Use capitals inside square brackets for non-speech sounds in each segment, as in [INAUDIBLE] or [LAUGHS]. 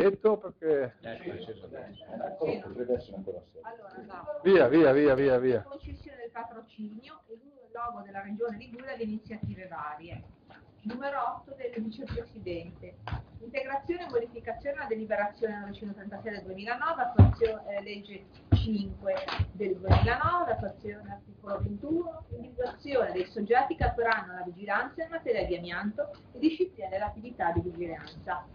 Aspetto perché... Via, via, via, via, via. concessione del patrocinio e il logo della Regione Liguria di iniziative varie. Numero 8 del vicepresidente. Integrazione e modificazione alla deliberazione 936 del 2009, attuazione eh, legge 5 del 2009, attuazione articolo 21, individuazione dei soggetti che attueranno la vigilanza in materia di amianto e disciplina dell'attività di vigilanza.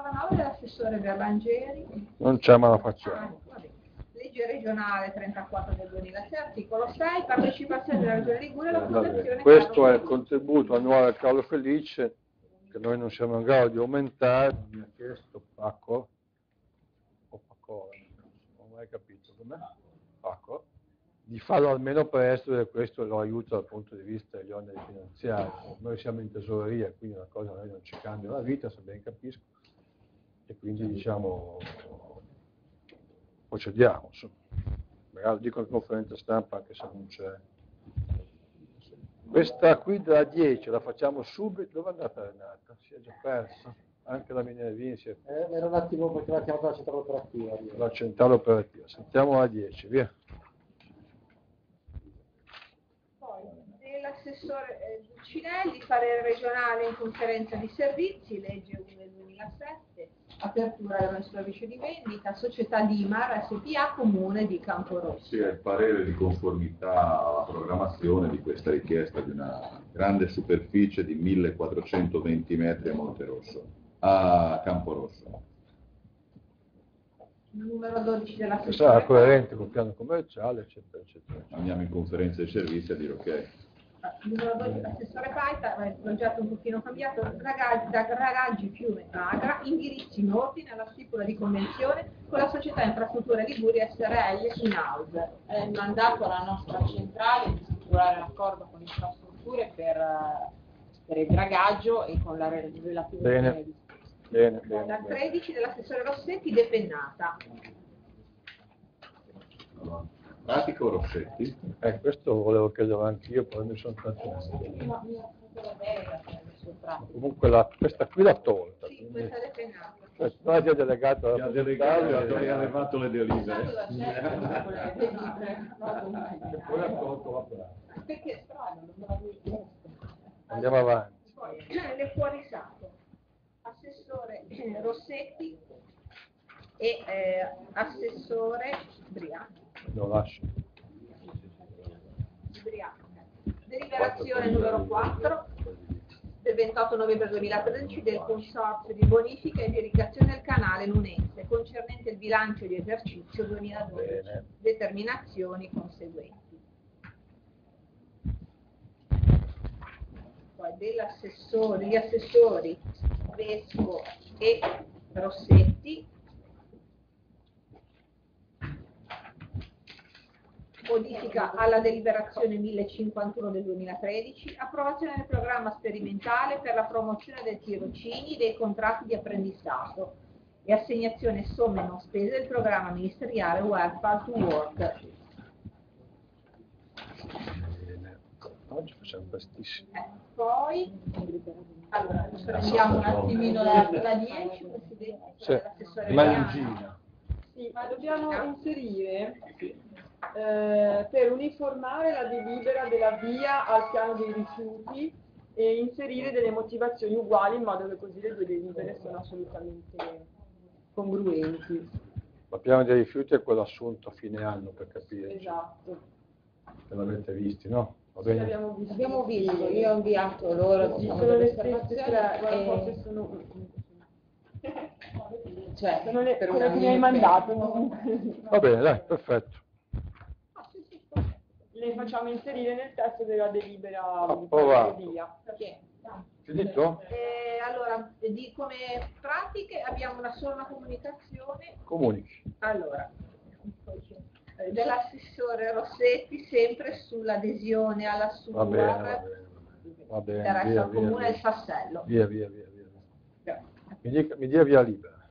9 dell'assessore Berlangeri. Non c'è ma la Ah, facciamo. vabbè. Legge regionale 34 del 2006, articolo 6, partecipazione della Regione Liguria alla Eh, fondazione Questo Carlo è il contributo annuale al Carlo Felice che noi non siamo in grado di aumentare. Mi ha chiesto Paco, o Paco, non ho mai capito com'è, Paco, di farlo almeno presto e questo lo aiuta dal punto di vista degli oneri finanziari. Noi siamo in tesoreria, quindi una cosa a noi non ci cambia la vita, se ben capisco, e quindi diciamo procediamo. Insomma. Magari dico in conferenza stampa anche se non c'è. Questa qui della 10 la facciamo subito. Dove è andata Renata? Si è già persa. Anche la Minervini si è persa. Eh, era un attimo perché la chiamata la centrale operativa. io. La centrale operativa. Sentiamo la 10, via. Poi, dell'assessore eh, Dulcinelli, parere regionale in conferenza di servizi, legge 1 del 2007, apertura del servizio di vendita, società Dimar, SPA, comune di Camporosso. Sì, è il parere di conformità alla programmazione di questa richiesta di una grande superficie di 1420 metri a Monterosso, a Camporosso. Numero 12 Che dell'assessore. sarà coerente col piano commerciale, eccetera, eccetera. Andiamo in conferenza di servizi a dire ok. Numero 12 dell'assessore Paita, il progetto un pochino cambiato, ragazzi, da Ragaggi Fiume Agra, indirizzi in ordine alla stipula di convenzione con la società Infrastrutture Liguria SRL in house. È il mandato alla nostra centrale di stipulare l'accordo con le infrastrutture per, eh, per il dragaggio e con la re- relativa Bene. Bene, bene. Dal bene. 13 dell'assessore Rossetti depennata. Pratico Rossetti, Eh, questo volevo chiedere anch'io, poi mi sono trattenuto. La. Comunque la- questa qui l'ha tolta. Sì, quindi-. Cioè, no, ha delegato alla ha delegato e ha levato le vado e poi ha tolto la pratica. Perché è strano, non me l'avevo chiesto. Andiamo avanti. Poi le fuorisato. Assessore eh, Rossetti e eh, assessore Brianchi. Lo lascio. Deliberazione numero 4 del 28 novembre 2013 del Consorzio di bonifica e di irrigazione del canale Lunense concernente il bilancio di esercizio 2012. Bene. Determinazioni conseguenti. Poi degli assessori Vesco e Rossetti modifica alla deliberazione 1051 del 2013, approvazione del programma sperimentale per la promozione del tirocini dei contratti di apprendistato e assegnazione somme non spese del programma ministeriale Welfare to Work. Oggi facciamo prestissimo. Eh, Poi, allora, prendiamo un attimino la, la 10, Presidente, Sì. l'assessore Mangina. Sì, ma dobbiamo inserire eh, per uniformare la delibera della via al piano dei rifiuti e inserire delle motivazioni uguali in modo che così le due delibere sono assolutamente congruenti. Il piano dei rifiuti è quello assunto a fine anno per capire. Esatto. Se l'avete visti, no? Va Sì, bene? l'abbiamo visto. Abbiamo visto, io ho inviato loro Sì, diciamo, sono le stesse tre, guarda, e- forse sono... cioè, Sono le, per una che mi hai mandato. Va bene, dai, perfetto. Le facciamo inserire nel testo della delibera. Sì. Finito? Eh, allora, di come pratiche abbiamo una sola comunicazione. Comunichi. Allora, dell'assessore Rossetti sempre sull'adesione alla Va bene, va bene. Va bene, interessa via, al via, comune via. Fassello. Via, via, via, via. Mi, dica- mi dia via libera.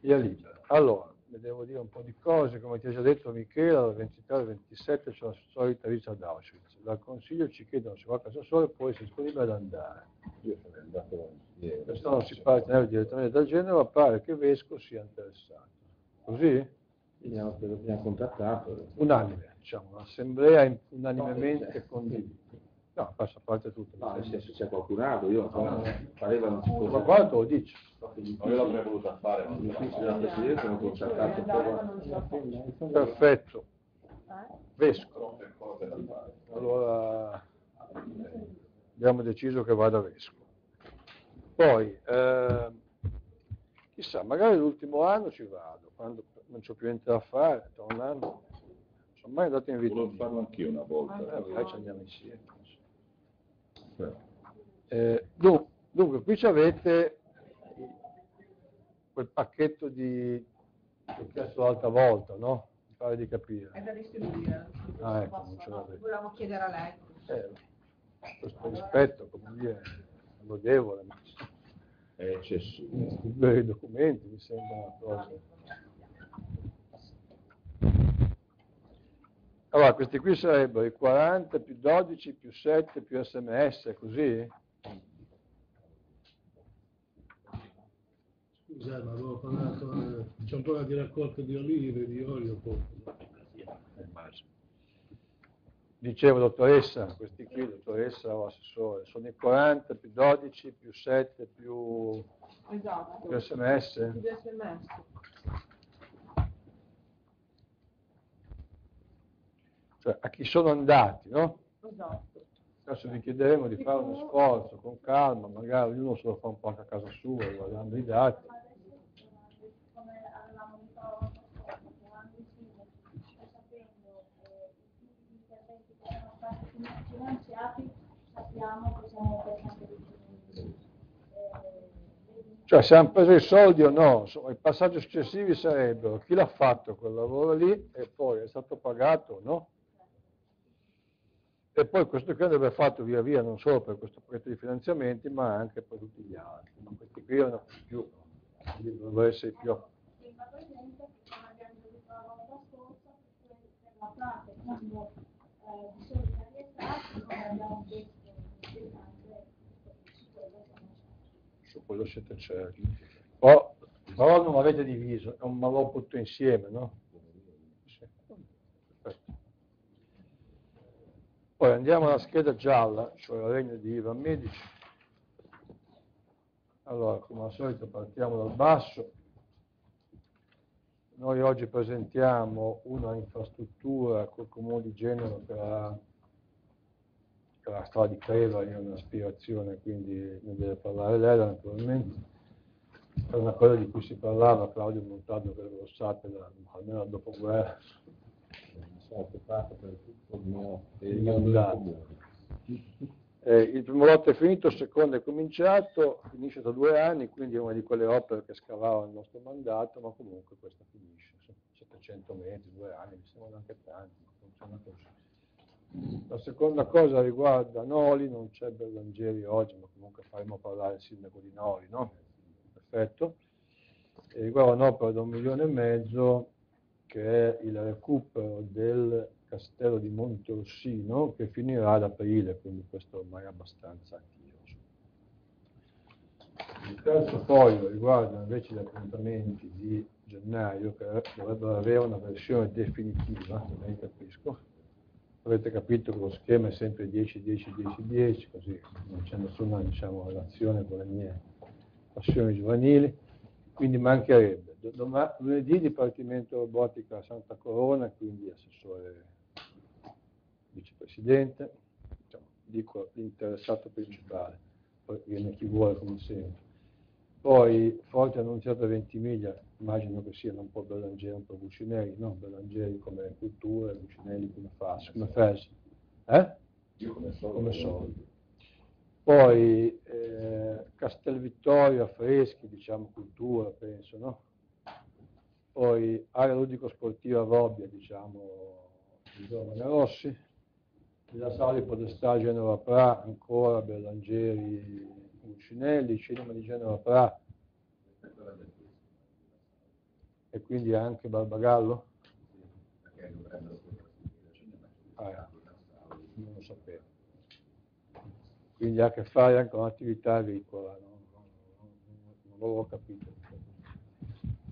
Via libera. Allora, mi devo dire un po' di cose, come ti ha già detto Michela, dal 23 al 27 c'è la solita visita ad Auschwitz. Dal Consiglio ci chiedono se qualche assessore può essere disponibile ad andare. Io sono andato ieri. Quest'anno si parla di tenere direttamente da Genova, pare che Vesco sia interessato. Così? Abbiamo, abbiamo contattato. Unanime, diciamo, un'assemblea unanimemente condivisa. No, passa a parte tutto. No, nel senso c'è qualcun altro, io ancora pareva non si Ma fosse... guarda, te lo dice. Io l'avrei voluta fare, ma non la L'ufficio della Presidenza hanno contattato per... Perfetto. Vesco. Troppe cose da fare. Allora abbiamo deciso che vada Vesco. Poi, ehm, chissà, magari l'ultimo anno ci vado, quando non c'ho più niente da fare, tra un anno. Non sono mai andato in Volevo vita. farlo anch'io una volta. Eh, magari ci andiamo insieme. Eh, dun- dunque, qui ci avete quel pacchetto di che ho chiesto l'altra volta, no? Mi pare di capire. È da distribuire. Ah, ecco, non ce l'avevo. Volevamo chiedere a lei. Eh, questo rispetto, come dire, è lodevole, ma È eccessivo. distribuire i documenti mi sembra una cosa. Allora, questi qui sarebbero i 40 più 12 più 7 più sms, così? Scusate, ma avevo parlato, eh, c'è ancora di raccolta di olive, di olio. Dicevo, dottoressa, questi qui, dottoressa o assessore, sono i 40 più 12 più 7 più, Esatto. più sms? Di SMS. Cioè, a chi sono andati, no? Esatto. Adesso vi chiederemo di fare uno sforzo con calma, magari ognuno se lo fa un po' a casa sua, guardando i dati. Cioè, se hanno preso i soldi o no, i passaggi successivi sarebbero chi l'ha fatto quel lavoro lì e poi è stato pagato o no? E poi questo qui andrebbe fatto via via non solo per questo progetto di finanziamenti, ma anche per tutti gli altri. Ma questi qui erano più, dovrebbero essere più su quello non siete certi. Però, però non avete diviso, è un malò tutto insieme, no? Sì. Perfetto. Poi andiamo alla scheda gialla, cioè la regna di Ivan Medici. Allora, come al solito partiamo dal basso. Noi oggi presentiamo una infrastruttura col Comune di Genova la, per la strada di Creva, è un'aspirazione, quindi ne deve parlare lei naturalmente. È una cosa di cui si parlava, Claudio Montaldo credo lo sappia, almeno dal dopoguerra. Sono occupato per tutto il mio mandato. comune. Eh, il primo lotto è finito, il secondo è cominciato, finisce tra due anni, quindi è una di quelle opere che scavava il nostro mandato, ma comunque questa finisce, sono 700 metri, due anni, mi sembrano anche tanti, funziona così. La seconda cosa riguarda Noli, non c'è Berlangeri oggi, ma comunque faremo parlare il sindaco di Noli, no? Perfetto. E riguarda un'opera da un milione e mezzo che è il recupero del castello di Monte Orsino che finirà ad aprile, quindi questo ormai è abbastanza attivo. Il terzo foglio riguarda invece gli appuntamenti di gennaio che dovrebbero avere una versione definitiva, se ben capisco. Avete capito che lo schema è sempre 10, 10, 10, 10, così non c'è nessuna diciamo, relazione con le mie passioni giovanili, quindi mancherebbe. Do- doma- lunedì Dipartimento Robotica a Santa Corona, quindi assessore vicepresidente, diciamo, dico l'interessato principale, poi viene chi vuole come sempre. Poi Forte Annunziata Ventimiglia, immagino che siano un po' Bellangeri, un po' Bucinelli, no? Bellangeri come cultura Bucinelli come FAS, come FES. Eh? Io come soldi. Poi eh, Castelvittorio, affreschi, diciamo cultura, penso, no? Poi area ludico-sportiva Robbia, diciamo, di Giovane Rossi. La sala di Podestà Genova Pra, ancora Berlangeri, Uccinelli, cinema di Genova Pra. E quindi anche Barbagallo? Ah, eh. non lo sapevo. Quindi ha a che fare anche con l'attività agricola, no? non, non- non l'avevo capito.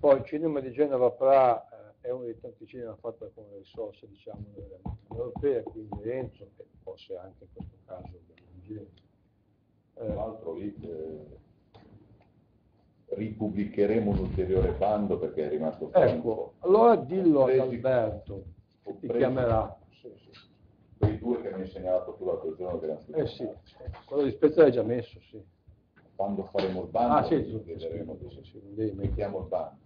Poi il cinema di Genova Pra eh, è uno dei tanti cinema fatti con le risorse diciamo, dell'Unione Europea, quindi Enzo, e forse anche in questo caso Berlinghieri. Tra Eh, l'altro lì eh, ripubblicheremo un ulteriore bando perché è rimasto fuori ecco, allora dillo ad Alberto, ti chiamerà. Sì, sì. Quei due che mi hai segnalato tu l'altro giorno che erano Eh sì, quello di Spezia l'hai già messo, sì. Quando faremo il bando Ah sì, sì, sì, sì, sì, devi mettere. mettiamo il bando.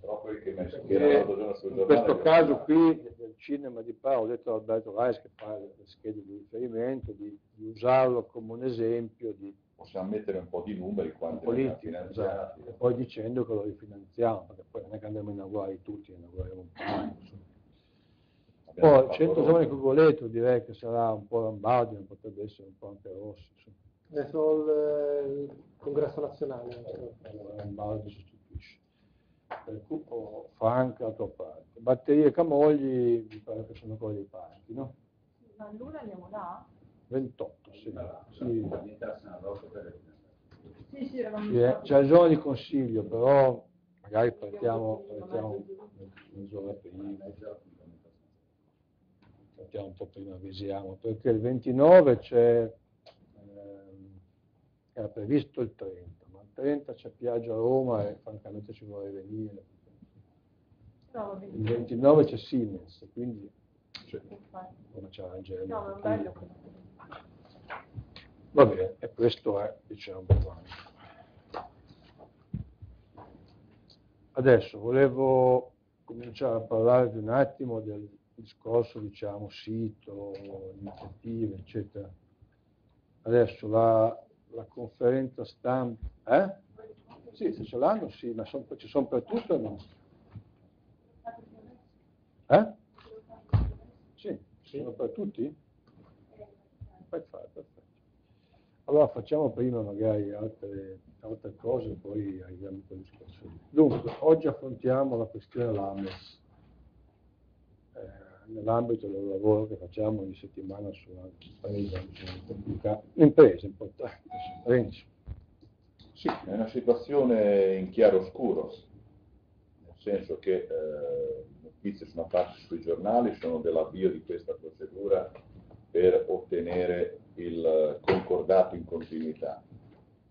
Però quelli che erano l'altro in questo caso qui del cinema di Paolo, ho detto Alberto Reis che fa le schede di riferimento, di, di usarlo come un esempio di possiamo mettere un po' di numeri quanti politica, finanziati. esatto, e poi dicendo che lo rifinanziamo, perché poi non è che andremo a inaugurare tutti, inaugureremo un po'. Abbiamo Poi fatto Centro Roma. Giovani Cogoleto direi che sarà un po' Lombardi, ma potrebbe essere un po' anche Rossi, insomma. Adesso il, il congresso nazionale. Allora, Lombardi oh, Franca la tua parte. Batterie Camogli, mi pare che sono quelli dei parchi, no? Ma l'una andiamo là? 28, sì. sì. Sì, sì, eravamo Sì, eh, C'è il giorno di consiglio, però magari partiamo, partiamo mezz'ora prima, partiamo un po' prima, avvisiamo, perché il 29 c'è, ehm, era previsto il 30, ma il 30 c'è Piaggio a Roma e francamente ci vorrei venire. No, Il bene. 29 c'è Siemens, quindi Infatti. come c'è Angelo. No, è bello. Va bene, e questo è, diciamo, quanto. Adesso volevo cominciare a parlarvi un attimo del discorso, diciamo, sito, iniziative, eccetera. Adesso la, la conferenza stampa, eh? Sì, se ce l'hanno, sì, ma son- ci sono per tutto o no? Eh? Sì, ci sono per tutti? Perfetto, perfetto. Allora facciamo prima magari altre, altre cose, poi arriviamo quel discorso. Dunque, oggi affrontiamo la questione LAMES, nell'ambito del lavoro che facciamo ogni settimana sulla impresa, diciamo, pubblica- l'impresa importante, sì. Renzo. Sì, è una situazione in chiaro scuro, nel senso che eh, notizie sono apparse sui giornali, sono dell'avvio di questa procedura per ottenere il concordato in continuità.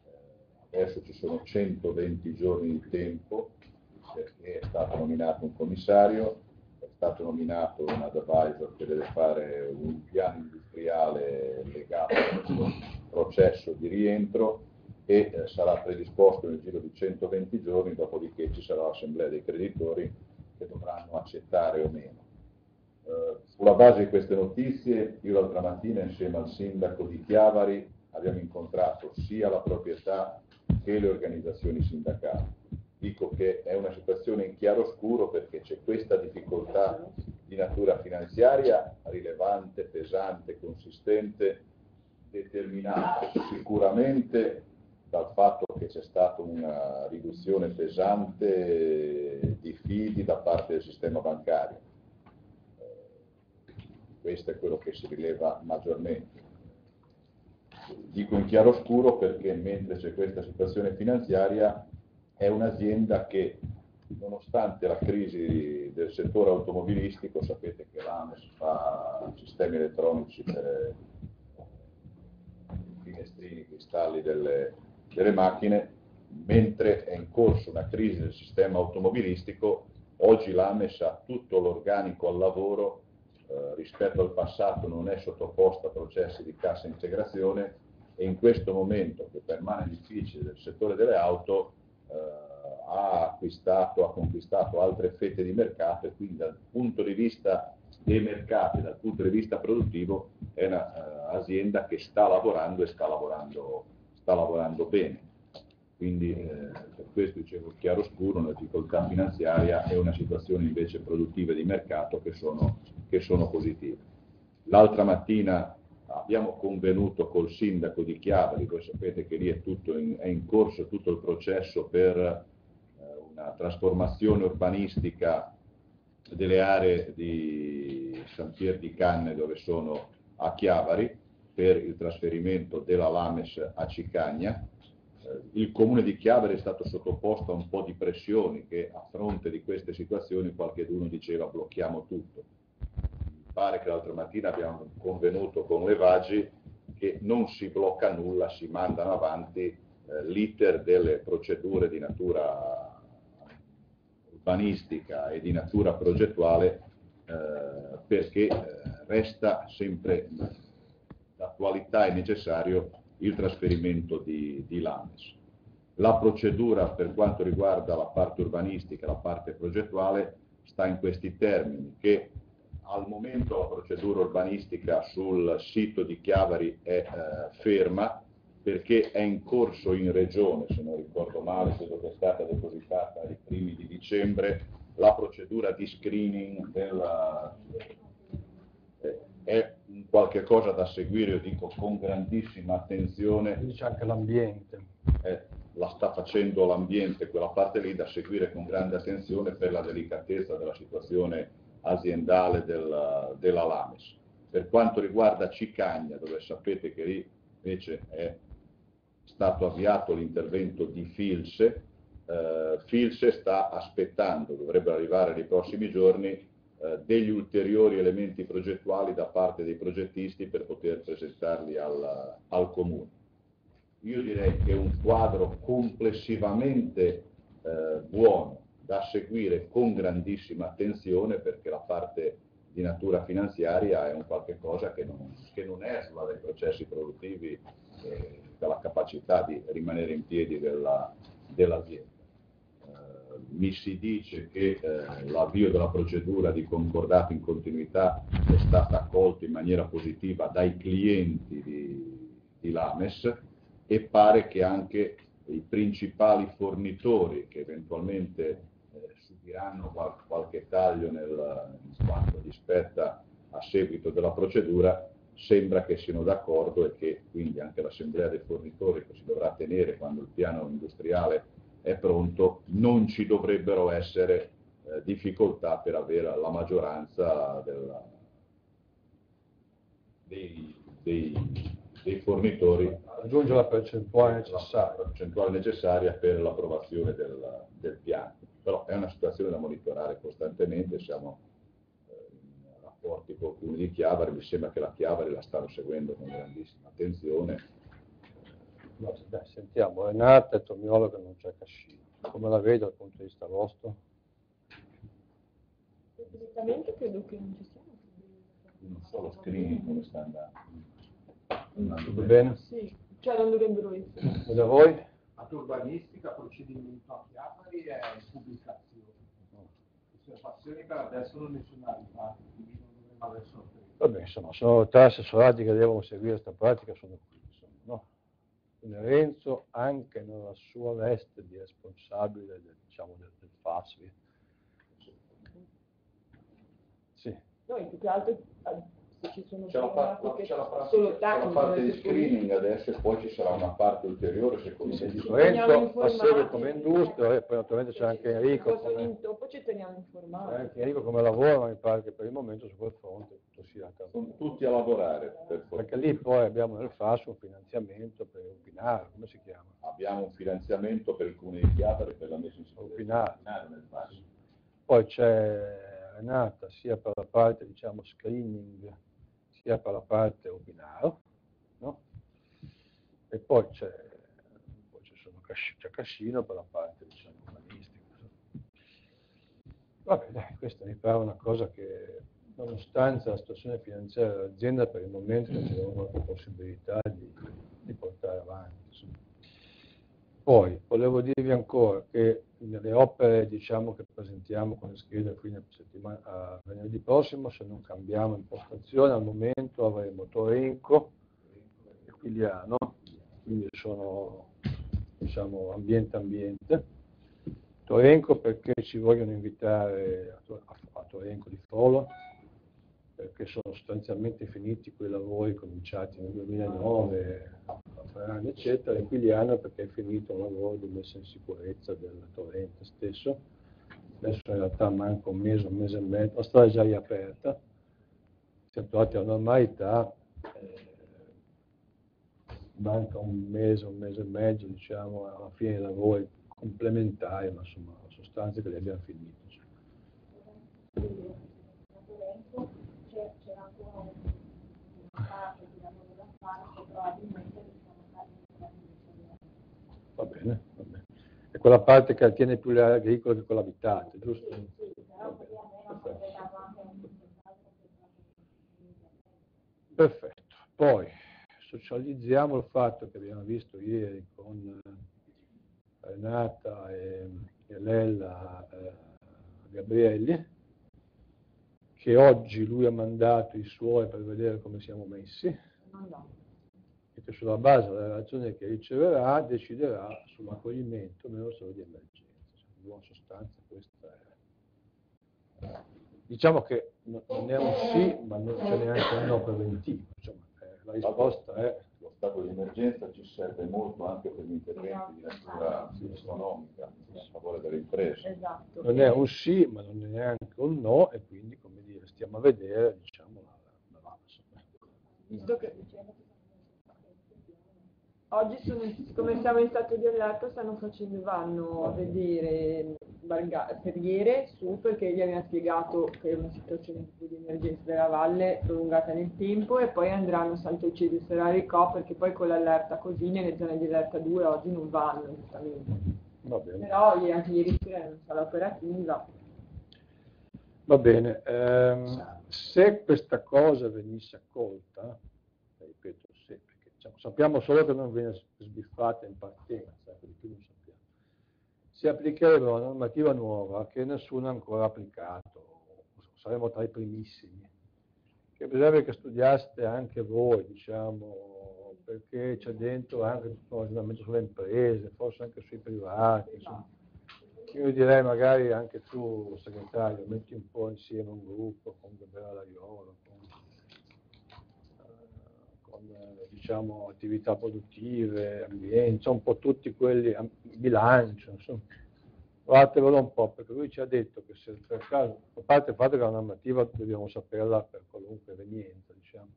Eh, adesso ci sono 120 giorni di tempo perché è stato nominato un commissario, stato nominato un advisor che deve fare un piano industriale legato a questo processo di rientro e eh, sarà predisposto nel giro di 120 giorni, dopodiché ci sarà l'assemblea dei creditori che dovranno accettare o meno. Eh, sulla base di queste notizie, io l'altra mattina insieme al sindaco di Chiavari abbiamo incontrato sia la proprietà che le organizzazioni sindacali. Dico che è una situazione in chiaro scuro perché c'è questa difficoltà di natura finanziaria rilevante, pesante, consistente, determinata sicuramente dal fatto che c'è stata una riduzione pesante di fidi da parte del sistema bancario. Questo è quello che si rileva maggiormente. Dico in chiaroscuro perché mentre c'è questa situazione finanziaria è un'azienda che nonostante la crisi del settore automobilistico, sapete che l'AMES fa sistemi elettronici per eh, finestrini, cristalli delle, delle macchine, mentre è in corso una crisi del sistema automobilistico, oggi l'AMES ha tutto l'organico al lavoro eh, rispetto al passato non è sottoposta a processi di cassa integrazione e in questo momento che permane difficile del settore delle auto ha acquistato, ha conquistato altre fette di mercato e quindi dal punto di vista dei mercati, dal punto di vista produttivo è un'azienda che sta lavorando e sta lavorando, sta lavorando bene. Quindi eh, per questo dicevo chiaro scuro, una difficoltà finanziaria e una situazione invece produttiva di mercato che sono, che sono positive. L'altra mattina abbiamo convenuto col sindaco di Chiavari, voi sapete che lì è, in, è in corso tutto il processo per eh, una una trasformazione urbanistica delle aree di San Pier di Canne dove sono a Chiavari per il trasferimento della Lames a Cicagna. Eh, il comune di Chiavari è stato sottoposto a un po' di pressioni che a fronte di queste situazioni qualcuno diceva blocchiamo tutto. Pare che l'altra mattina abbiamo convenuto con le Vagi che non si blocca nulla, si mandano avanti eh, l'iter delle procedure di natura urbanistica e di natura progettuale eh, perché eh, resta sempre d'attualità e necessario il trasferimento di, di Lames. La procedura per quanto riguarda la parte urbanistica, la parte progettuale, sta in questi termini, che al momento la procedura urbanistica sul sito di Chiavari è eh, ferma perché è in corso in regione, se non ricordo male, credo che è stata depositata ai primi di dicembre, la procedura di screening della, eh, è un qualche cosa da seguire, io dico con grandissima attenzione. Dice anche l'ambiente. Eh, la sta facendo l'ambiente, quella parte lì da seguire con grande attenzione per la delicatezza della situazione aziendale della, della Lames. Per quanto riguarda Cicagna, dove sapete che lì invece è stato avviato l'intervento di Filse, eh, Filse sta aspettando, dovrebbero arrivare nei prossimi giorni, eh, degli ulteriori elementi progettuali da parte dei progettisti per poter presentarli al, al Comune. Io direi che un quadro complessivamente eh, buono da seguire con grandissima attenzione perché la parte di natura finanziaria è un qualche cosa che non, che non esula dai processi produttivi e dalla capacità di rimanere in piedi della, dell'azienda. Eh, mi si dice che eh, l'avvio della procedura di concordato in continuità è stata accolta in maniera positiva dai clienti di, di Lames e pare che anche i principali fornitori che eventualmente subiranno qual- qualche taglio nel, in quanto gli spetta a seguito della procedura, sembra che siano d'accordo e che quindi anche l'assemblea dei fornitori che si dovrà tenere quando il piano industriale è pronto, non ci dovrebbero essere eh, difficoltà per avere la maggioranza della, dei, dei, dei, fornitori. Raggiunge la percentuale necessaria. La percentuale necessaria per l'approvazione del, del piano però è una situazione da monitorare costantemente, siamo eh, in rapporti con alcuni di Chiavari, mi sembra che la Chiavari la stanno seguendo con grandissima attenzione. No, beh, sentiamo, Renata e Tomiolo che non c'è Cascino, come la vedo dal punto di vista vostro? Esattamente credo che non ci siano Non so lo screening come sta andando. Tutto bene? Sì, cioè non dovrebbero essere. E da voi? urbanistica, procedimento a Chiavari e pubblicazione. Osservazioni per adesso non ne sono arrivate, quindi non dovremmo aver sorpreso. Vabbè, insomma, sono tre assessorati che devono seguire questa pratica, sono qui, insomma, no? Quindi Renzo, anche nella sua veste di responsabile del, diciamo, del, del FASVI. Sì. Noi più che altro ci sono c'è la, parte, c'è la parte, solo c'è la parte di screening adesso e poi ci sarà una parte ulteriore secondo me. di Renzo la segue come industria e poi naturalmente c'è anche Enrico come, dopo ci teniamo informati. anche Enrico come lavoro, ma mi pare che per il momento su quel fronte tutto sia accaduto. Sono tutti a lavorare. Per Perché lì poi abbiamo nel FAS un finanziamento per Upinare, come si chiama? Abbiamo un finanziamento per il comune di Chiavari per la messa in sicurezza nel FAS. Poi c'è Renata sia per la parte diciamo screening sia per la parte Opinaro, no? e poi c'è, Cascino per la parte diciamo, umanistica. Vabbè, dai, questa mi pare una cosa che, nonostante la situazione finanziaria dell'azienda, per il momento non c'è molta possibilità di, di portare avanti. Insomma. Poi, volevo dirvi ancora che nelle opere diciamo, che presentiamo con le schede fine settimana, venerdì prossimo, se non cambiamo impostazione, al momento avremo Torenco e Quiliano, quindi sono diciamo, ambiente-ambiente. Torenco perché ci vogliono invitare a, a, a Torenco di Folo perché sono sostanzialmente finiti quei lavori cominciati nel 2009, a Ferrari, eccetera, e Quiliano perché è finito un lavoro di messa in sicurezza del torrente stesso. Adesso in realtà manca un mese, un mese e mezzo, la strada è già riaperta, siamo tornati alla normalità, eh, manca un mese, un mese e mezzo, diciamo, alla fine dei lavori complementari, ma insomma, è che li abbiamo finiti. C'è c'era ancora un parte di lavoro da fare che probabilmente possiamo fare in Va bene, va bene. È quella parte che attiene più l'area agricola che quella abitante, giusto? però così almeno anche un Perfetto. Poi socializziamo il fatto che abbiamo visto ieri con eh, Renata e, e Lella eh, Gabrielli, che oggi lui ha mandato i suoi per vedere come siamo messi e che sulla base della relazione che riceverà deciderà sull'accoglimento meno solo di emergenza. In buona sostanza questa è... Diciamo che no- non è un sì, ma non c'è neanche un no preventivo. Insomma, eh, la risposta è stato di emergenza ci serve molto anche per gli interventi di natura economica a favore delle imprese. Esatto. non è un sì, ma non è neanche un no, e quindi, come dire, stiamo a vedere, diciamo, la, la, la. Visto che oggi sono, come siamo in stato di allerta stanno facendo, vanno a vedere Barga- Ferriere su perché gli abbiamo spiegato che è una situazione di emergenza della valle prolungata nel tempo e poi andranno a Sant'Egidio Serrarico perché poi con l'allerta così nelle zone di allerta 2 oggi non vanno giustamente. Va bene. Però anche ieri sera era una sala operativa. Va bene, ehm, se questa cosa venisse accolta, eh, ripeto se, perché diciamo, sappiamo solo che non viene sbiffata in partenza, di più non sappiamo, si applicherebbe una normativa nuova che nessuno ha ancora applicato, saremo tra i primissimi, che bisognerebbe che studiaste anche voi, diciamo, perché c'è dentro anche tutto un ragionamento sulle imprese, forse anche sui privati, insomma. Io direi magari anche tu, segretario, metti un po' insieme un gruppo con Gabriele Laiolo, con, eh, con, eh, diciamo, attività produttive, ambiente, un po' tutti quelli, bilancio, insomma. Provatevelo un po', perché lui ci ha detto che se per caso, a parte il fatto che la normativa dobbiamo saperla per qualunque evenienza, diciamo,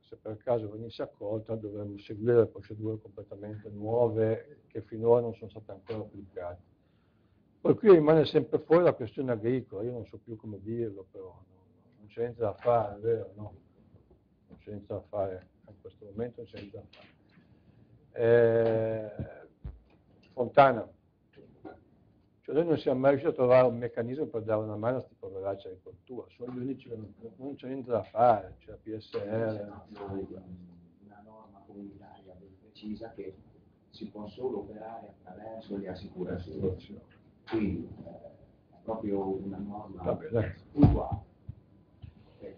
se per caso venisse accolta dovremmo seguire procedure completamente nuove che finora non sono state ancora applicate. Poi qui rimane sempre fuori la questione agricola, io non so più come dirlo, però no, non c'è niente da fare, è vero? No, non c'è niente da fare, in questo momento non c'è niente da fare. Eh, Fontana, cioè noi non siamo mai riusciti a trovare un meccanismo per dare una mano a questi poveracci agricoltura, sono gli unici che non, non c'è niente da fare, c'è la PSR. una norma comunitaria ben precisa che si può solo operare attraverso le assicurazioni. Quindi eh, è proprio una norma puntuale.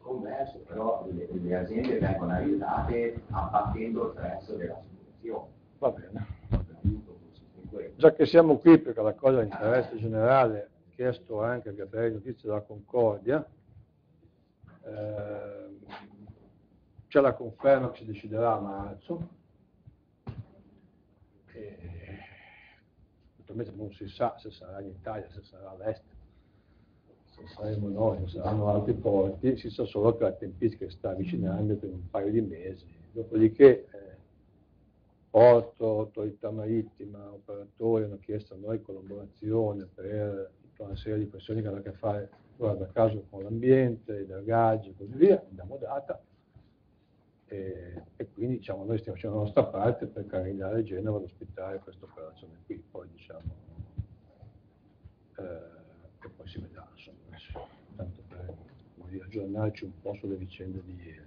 Converso però le, le aziende vengono aiutate abbattendo il prezzo dell'assicurazione. Va bene. Già che siamo qui, perché la cosa di interesse generale, chiesto anche a Gabriele notizie della Concordia, ehm, c'è la conferma che si deciderà a marzo, e naturalmente non si sa se sarà in Italia, se sarà all'estero, saremo noi, se saranno altri porti, si sa solo che la tempistica sta avvicinando per un paio di mesi, dopodiché eh, Porto, autorità marittima, operatori hanno chiesto a noi collaborazione per tutta una serie di questioni che hanno a che fare, guarda caso, con l'ambiente, i dragaggi e così via, abbiamo data. E, e quindi diciamo noi stiamo facendo la nostra parte per caricare Genova ad ospitare questa operazione qui, poi diciamo eh, e poi si vedrà, insomma, adesso, tanto per dire, aggiornarci un po' sulle vicende di ieri.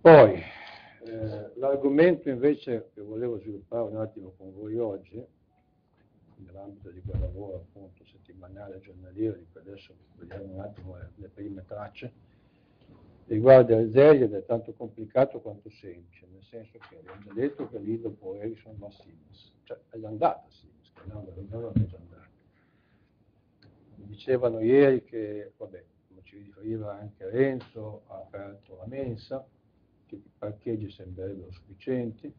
Poi, eh, l'argomento invece che volevo sviluppare un attimo con voi oggi, nell'ambito di quel lavoro appunto settimanale, giornaliero, di cui adesso vediamo un attimo le, le prime tracce, riguarda il Zeri ed è tanto complicato quanto semplice, nel senso che abbiamo già detto che lì dopo Ericsson va Siemens, cioè è andata Siemens, che non è già andata. Dicevano ieri che, vabbè, come ci riferiva anche Renzo, ha aperto la mensa, che i parcheggi sembrerebbero sufficienti,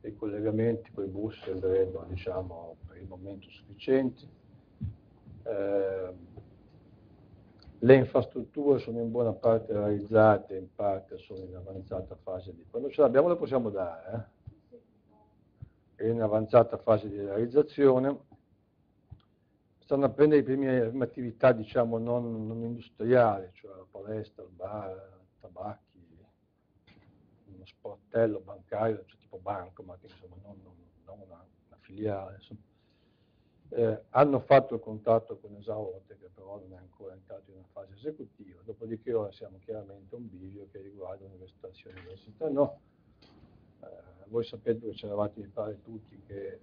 che i collegamenti con i bus sembrerebbero diciamo, per il momento sufficienti. Eh, le infrastrutture sono in buona parte realizzate, in parte sono in avanzata fase di... Quando ce l'abbiamo le possiamo dare, eh? È in avanzata fase di realizzazione. Stanno a prendere le prime attività, diciamo, non, non industriali, cioè la palestra, il bar, tabacchi, uno sportello bancario, cioè tipo banco, ma che insomma non, non, non una, una, filiale. Eh, hanno fatto il contatto con Esaote, che però non è ancora entrato in una fase esecutiva, dopodiché ora siamo chiaramente a un bivio che riguarda università e università. No, eh, voi sapete che c'eravate, mi pare tutti, che eh,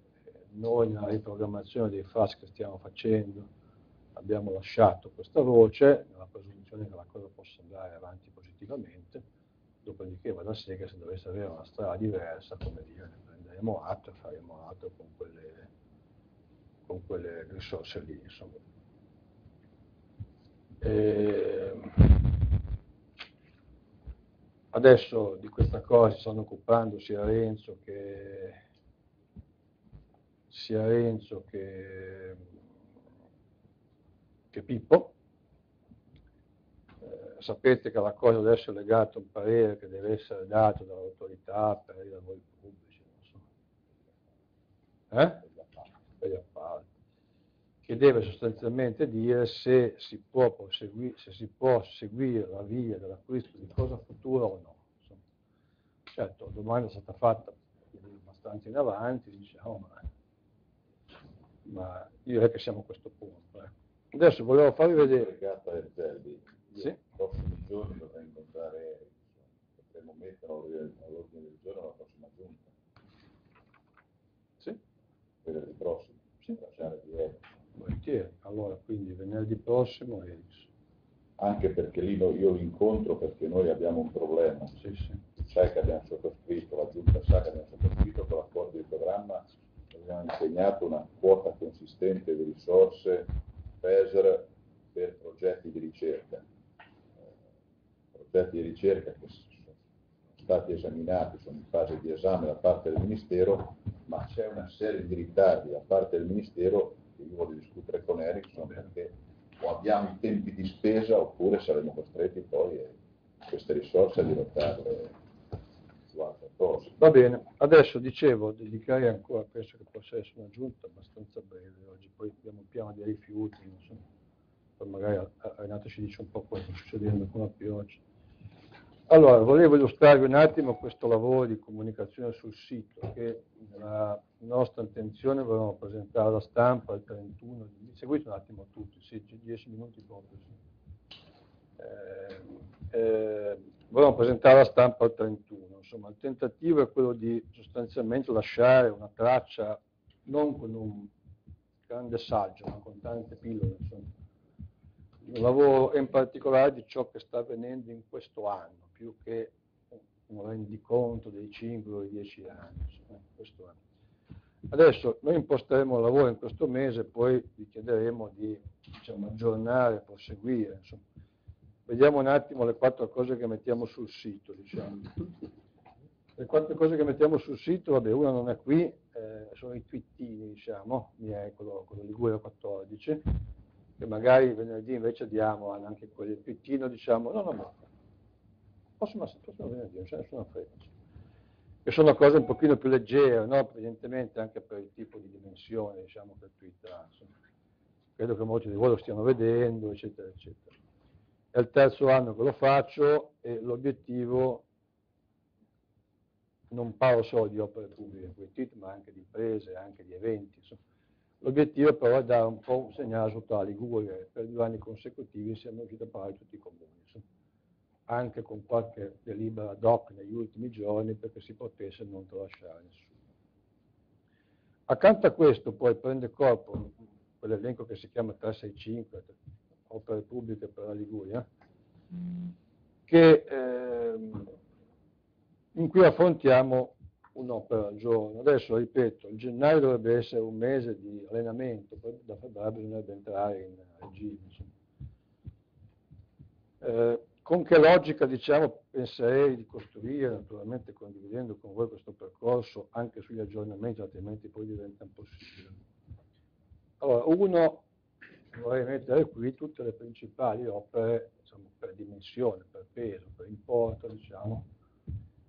noi nella riprogrammazione dei FAS che stiamo facendo abbiamo lasciato questa voce, nella presunzione che la cosa possa andare avanti positivamente, dopodiché va da sé che se dovesse avere una strada diversa, come dire, ne prenderemo atto e faremo atto con quelle con quelle risorse lì. Insomma. E ehm, adesso di questa cosa stanno occupando sia Renzo che, sia Renzo che, che Pippo. Eh, sapete che la cosa adesso è legata a un parere che deve essere dato dall'autorità per i lavori pubblici. Non so. Eh? per gli appalti, che deve sostanzialmente dire se si può, se si può seguire la via dell'acquisto di cosa futura o no. Insomma. Certo, la domanda è stata fatta abbastanza in avanti, diciamo, ma, ma direi che siamo a questo punto. Eh. Adesso volevo farvi vedere. Legata a Erzelli, sì? i prossimi giorni dovrei incontrare, potremmo metterlo all'ordine del giorno la prossima giunta. Sì? Venerdì prossimo. Sì. Lasciare di Volentieri. Allora, quindi venerdì prossimo è Anche perché lì io li incontro perché noi abbiamo un problema. Sì, sì. Sai che abbiamo sottoscritto, la giunta sa che abbiamo sottoscritto con l'accordo di programma, abbiamo impegnato una quota consistente di risorse PESR per progetti di ricerca. Eh, progetti di ricerca che sono stati esaminati, sono in fase di esame da parte del Ministero, ma c'è una serie di ritardi da parte del Ministero che io voglio discutere con Ericsson perché o abbiamo i tempi di spesa oppure saremo costretti poi a queste risorse a altre cose. Va bene, adesso dicevo, dedicherei ancora, penso che possa essere una giunta abbastanza breve oggi, poi abbiamo un piano di rifiuti, insomma, poi magari Renato ci dice un po' cosa sta succedendo con la pioggia. Allora, volevo illustrarvi un attimo questo lavoro di comunicazione sul sito che nella nostra intenzione volevamo presentare alla stampa il 31, seguite un attimo tutti, sì, 10 minuti proprio. Sì. Eh, eh, volevamo presentare alla stampa il 31, insomma il tentativo è quello di sostanzialmente lasciare una traccia non con un grande saggio, ma con tante pillole, insomma, un lavoro in particolare di ciò che sta avvenendo in questo anno più che un rendiconto dei 5 o dei 10 anni. Insomma, Adesso noi imposteremo il lavoro in questo mese, poi vi chiederemo di diciamo, aggiornare, proseguire. Insomma. Vediamo un attimo le quattro cose che mettiamo sul sito. Diciamo. Le quattro cose che mettiamo sul sito, vabbè, una non è qui, eh, sono i twittini, diciamo, miei, quello, quello Liguria 14, che magari venerdì invece diamo anche quelli, il twittino, diciamo, no, no, no, prossima, prossima venerdì, non c'è nessuna fretta. Che sono cose un pochino più leggere, no? evidentemente anche per il tipo di dimensione diciamo, che Twitter ha. Credo che molti di voi lo stiano vedendo, eccetera, eccetera. È il terzo anno che lo faccio e l'obiettivo non parlo solo di opere pubbliche, ma anche di imprese, anche di eventi. L'obiettivo però è dare un po' un segnale sotto la Liguria, per due anni consecutivi siamo riusciti a parlare tutti i comuni. Insomma anche con qualche delibera ad hoc negli ultimi giorni perché si potesse non tralasciare nessuno. Accanto a questo poi prende corpo quell'elenco che si chiama 365, opere pubbliche per la Liguria, che, ehm, in cui affrontiamo un'opera al giorno. Adesso ripeto, il gennaio dovrebbe essere un mese di allenamento, poi da febbraio bisognerebbe entrare in regime. Eh, con che logica, diciamo, penserei di costruire, naturalmente condividendo con voi questo percorso anche sugli aggiornamenti, altrimenti poi diventa impossibile. Allora, uno, vorrei mettere qui tutte le principali opere, diciamo, per dimensione, per peso, per importo, diciamo,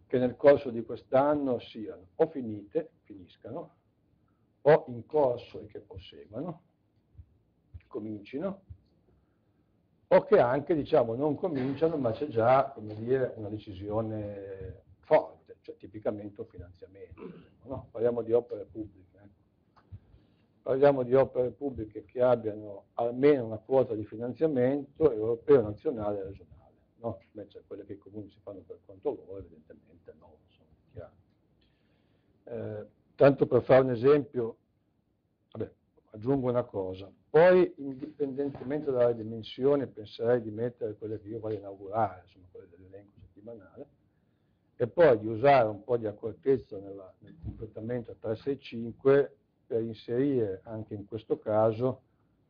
che nel corso di quest'anno siano o finite, finiscano, o in corso e che proseguano, comincino, o che anche diciamo, non cominciano ma c'è già dire, una decisione forte, cioè tipicamente un finanziamento. No? Parliamo di opere pubbliche. Eh. Parliamo di opere pubbliche che abbiano almeno una quota di finanziamento europeo, nazionale e regionale. No? Invece quelle che i comuni si fanno per conto loro, evidentemente no. Insomma, eh, tanto per fare un esempio, vabbè, aggiungo una cosa, poi indipendentemente dalle dimensioni penserei di mettere quelle che io voglio inaugurare, insomma quelle dell'elenco settimanale, e poi di usare un po' di accortezza nella, nel completamento 365 per inserire anche in questo caso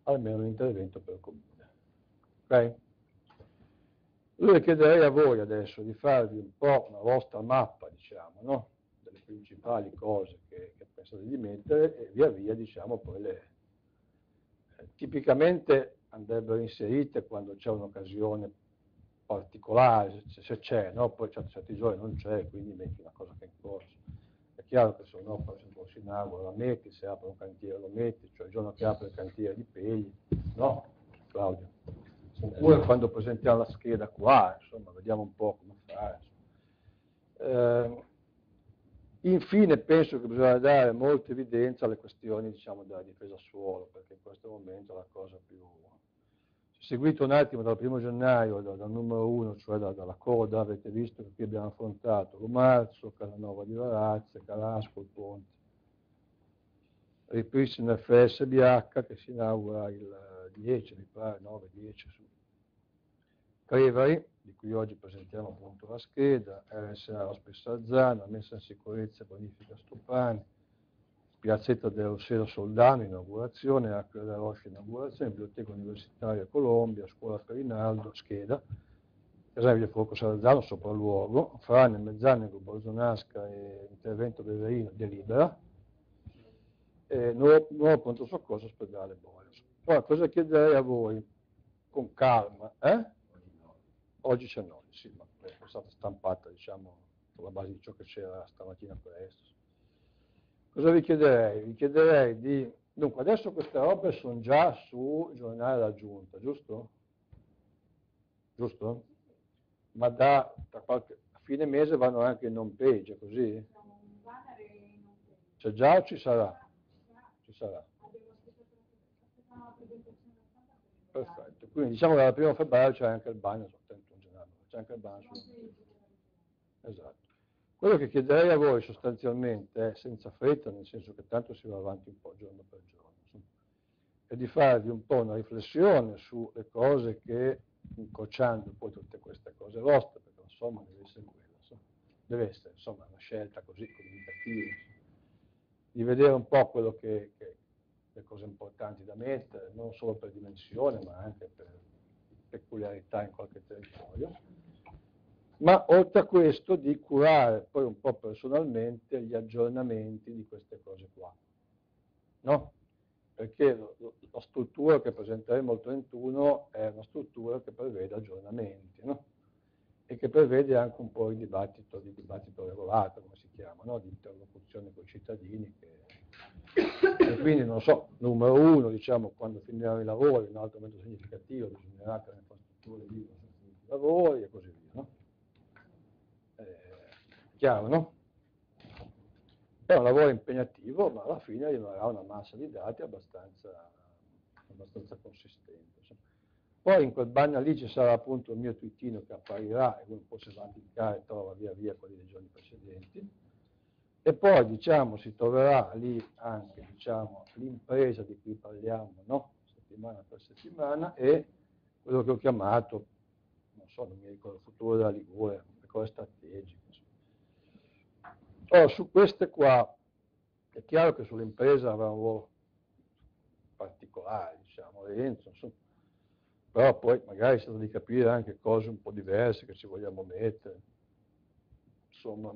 almeno un intervento per comune. Ok? Allora chiederei a voi adesso di farvi un po' una vostra mappa, diciamo, no? delle principali cose che, che pensate di mettere e via via, diciamo, poi le, tipicamente andrebbero inserite quando c'è un'occasione particolare, se c'è, no? poi certi giorni non c'è, quindi metti una cosa che è in corso. È chiaro che se un'opera si inaugura la metti, se apre un cantiere lo metti, cioè il giorno che apre il cantiere di Pegli, no? Claudio? Oppure quando presentiamo la scheda qua, insomma, vediamo un po' come fare. Eh, Infine penso che bisogna dare molta evidenza alle questioni diciamo, della difesa suolo, perché in questo momento è la cosa più... Se seguite un attimo dal primo gennaio, dal, dal numero uno, cioè da, dalla coda, avete visto che qui abbiamo affrontato Lumarzo, Calanova di Varazze, Carasco, il Ponte. Ripristino FSBH che si inaugura il 10, mi pare, 9-10 su Crevari, di cui oggi presentiamo appunto la scheda, RSA Ospessazzana, messa in sicurezza bonifica Stupani, Piazzetta dell'Ossero Soldano, inaugurazione, Acqua della Roscia, inaugurazione, Biblioteca Universitaria Colombia, Scuola Perinaldo, scheda, esempio Fuoco Sarazzano, sopralluogo, Frane, Mezzanico, Borzonasca e Intervento Beverino, delibera, e nuovo, nuovo pronto soccorso ospedale Boreas. Ora, cosa chiederei a voi? Con calma, eh? Oggi c'è no, sì, ma è stata stampata, diciamo, sulla base di ciò che c'era stamattina presto. Cosa vi chiederei? Vi chiederei di... Dunque, adesso queste robe sono già su giornale della giunta, giusto? Giusto? Ma da, qualche, fine mese vanno anche in home page, così? C'è già o ci sarà? Ci sarà. Perfetto, quindi diciamo che dal primo febbraio c'è anche il bagno c'è anche il banco. Esatto. Quello che chiederei a voi sostanzialmente è, senza fretta, nel senso che tanto si va avanti un po' giorno per giorno, è di farvi un po' una riflessione sulle cose che, incrociando poi tutte queste cose vostre, perché insomma deve essere quella, insomma, deve essere insomma una scelta così comunicativa, di vedere un po' quello che, che le cose importanti da mettere, non solo per dimensione, ma anche per peculiarità in qualche territorio ma oltre a questo di curare poi un po' personalmente gli aggiornamenti di queste cose qua. No? Perché la struttura che presenteremo il 31 è una struttura che prevede aggiornamenti, no? E che prevede anche un po' il dibattito, di dibattito regolato, come si chiama, no? di interlocuzione con i cittadini. Che... E quindi, non so, numero uno, diciamo, quando finiranno i lavori, un altro momento significativo, bisognerà che le infrastrutture vivono i lavori e così via. Chiaro, no? È un lavoro impegnativo, ma alla fine rimarrà una massa di dati abbastanza, abbastanza consistente. Poi in quel bagno lì ci sarà appunto il mio twittino che apparirà e uno poi se va a cliccare trova via via quelli dei giorni precedenti. E poi diciamo si troverà lì anche diciamo, l'impresa di cui parliamo, no? settimana per settimana, e quello che ho chiamato, non so, non mi ricordo, futuro della Liguria, le cose strategiche. Ora, su queste qua, è chiaro che sull'impresa avrà un ruolo particolare, diciamo, Renzo, insomma. però poi magari c'è da capire anche cose un po' diverse che ci vogliamo mettere. Insomma,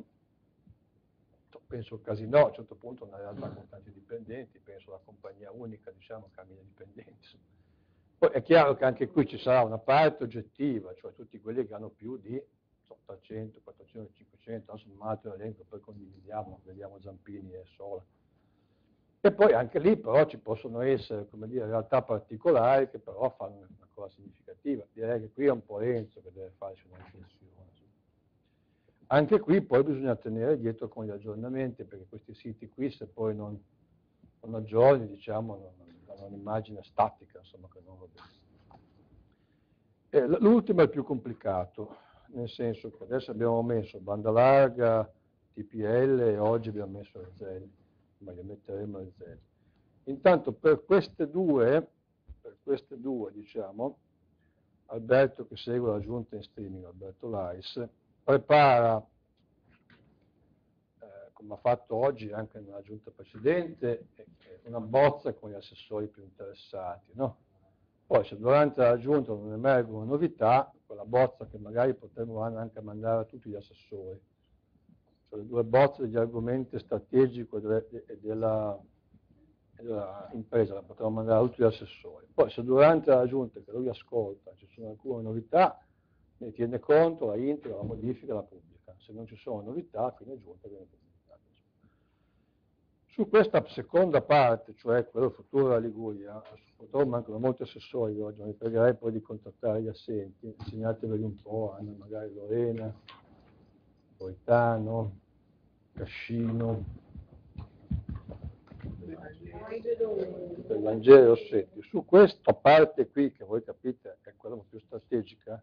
penso al casino, a un certo punto una realtà con tanti dipendenti, penso alla compagnia unica, diciamo, mille dipendenti. Poi è chiaro che anche qui ci sarà una parte oggettiva, cioè tutti quelli che hanno più di 300, 400, 500, adesso un altro elenco, poi condividiamo, vediamo Zampini e Sola. E poi anche lì però ci possono essere, come dire, realtà particolari che però fanno una cosa significativa. Direi che qui è un po' Enzo che deve farci una riflessione. Anche qui poi bisogna tenere dietro con gli aggiornamenti, perché questi siti qui se poi non, non aggiorni, diciamo, danno un'immagine statica, insomma, che non va bene. l'ultimo è il più complicato, nel senso che adesso abbiamo messo banda larga, TPL e oggi abbiamo messo RZL ma le metteremo zero. Intanto per queste due, per queste due diciamo, Alberto che segue la giunta in streaming, Alberto Lais, prepara, eh, come ha fatto oggi anche nella giunta precedente, una bozza con gli assessori più interessati. No? Poi se durante la giunta non emergono novità, quella bozza che magari potremmo anche mandare a tutti gli assessori, cioè le due bozze degli argomenti strategico e della, della, impresa, la potremmo mandare a tutti gli assessori. Poi se durante la giunta che lui ascolta ci sono alcune novità, ne tiene conto, la integra, la modifica, la pubblica. Se non ci sono novità, a fine giunta viene pubblicata. Su questa seconda parte, cioè quello del futuro della Liguria, purtroppo mancano molti assessori oggi, vi pregherei poi di contattare gli assenti, insegnateveli un po', Anna, magari Lorena, Poetano, Cascino, il Vangelo Rossetti. Su questa parte qui, che voi capite è quella più strategica,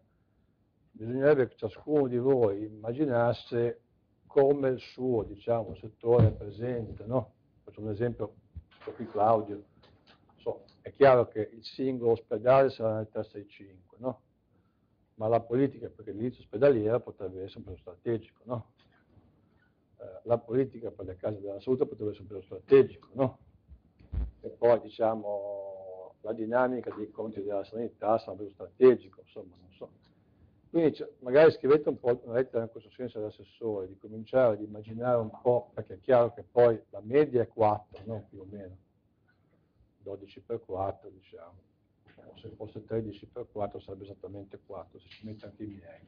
bisognerebbe che ciascuno di voi immaginasse come il suo diciamo, settore presente. No? Faccio un esempio, qui Claudio, so, è chiaro che il singolo ospedale sarà nel 365, no? ma la politica per l'edilizia ospedaliera potrebbe essere un peso strategico, no? eh, la politica per le case della salute potrebbe essere un peso strategico, no? E poi diciamo la dinamica dei conti della sanità sarà un peso strategico, insomma, non so. Quindi cioè, magari scrivete un po' una lettera in questo senso all'assessore, di cominciare ad immaginare un po', perché è chiaro che poi la media è 4, no? più o meno, 12 per 4 diciamo se fosse 13 per 4 sarebbe esattamente 4, se ci mette anche i miei.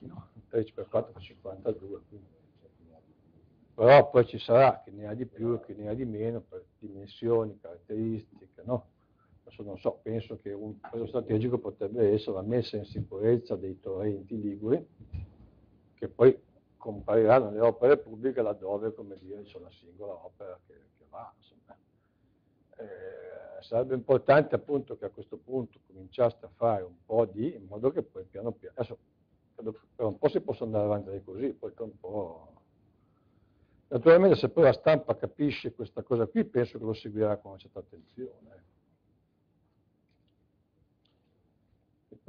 No, 13 per 4 fa 52, quindi. Però poi ci sarà chi ne ha di più e chi ne ha di meno per dimensioni, caratteristiche, no? Adesso non so, penso che un peso strategico potrebbe essere la messa in sicurezza dei torrenti liguri, che poi compariranno nelle opere pubbliche laddove, come dire, c'è una singola opera che, che va. Eh, sarebbe importante appunto che a questo punto cominciaste a fare un po' di, in modo che poi piano piano, adesso per un po' si possa andare avanti così, poi per un po'... Naturalmente se poi la stampa capisce questa cosa qui, penso che lo seguirà con una certa attenzione.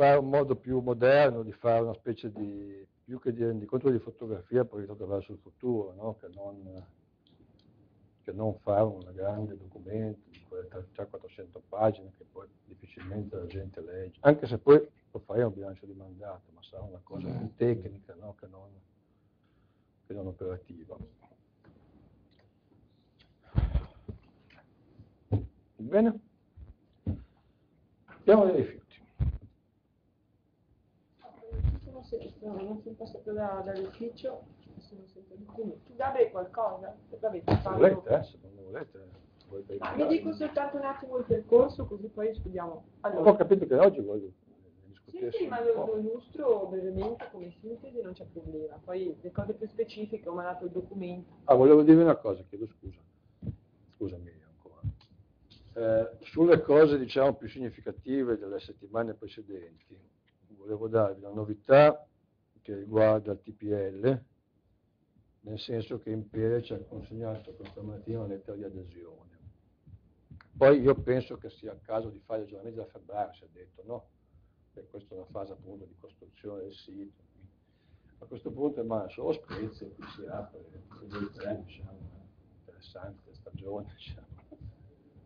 Mi pare un modo più moderno di fare una specie di, più che di rendiconto di fotografia proiettata verso il futuro, no? che, non, che non fare un grande documento quelle 300-400 pagine che poi difficilmente la gente legge, anche se poi lo faremo un bilancio di mandato, ma sarà una cosa più tecnica no? che, non, che non operativa. Bene? Andiamo ai rifiuti. Non sono passato da, dall'ufficio, sono sempre Tu Gabriele qualcosa? Se volete, eh, se non volete. Ma vi dico soltanto un attimo il percorso così poi studiamo. Allora, ho capito che oggi voglio sì, sì, ma lo, lo illustro brevemente come sintesi, non c'è problema. Poi le cose più specifiche ho mandato il documento. Ah, volevo dirvi una cosa, chiedo scusa. Scusami ancora. Eh, sulle cose, diciamo, più significative delle settimane precedenti, volevo darvi una novità che riguarda il TPL, nel senso che Impere ci ha consegnato questa mattina una lettera di adesione. Poi io penso che sia il caso di fare aggiornamenti da febbraio, si è detto, no? Perché questa è una fase appunto di costruzione del sito. A questo punto è male solo Spezia, qui si apre il diciamo, interessante stagione, diciamo.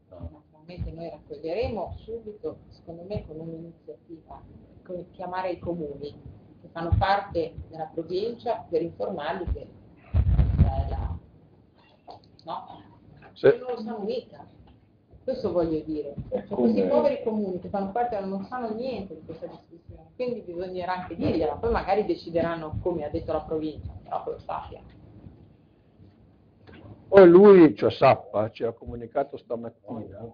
No. Naturalmente noi raccoglieremo subito, secondo me, con un'iniziativa, chiamare i comuni che fanno parte della provincia per informarli che eh, la, no? Se- non lo sanno mica. Questo voglio dire. È Cioè, questi poveri comuni che fanno parte non sanno niente di questa discussione, quindi bisognerà anche dirgliela, poi magari decideranno come ha detto la provincia, però che lo sappia. Poi lui, cioè Sappa, ci ha comunicato stamattina,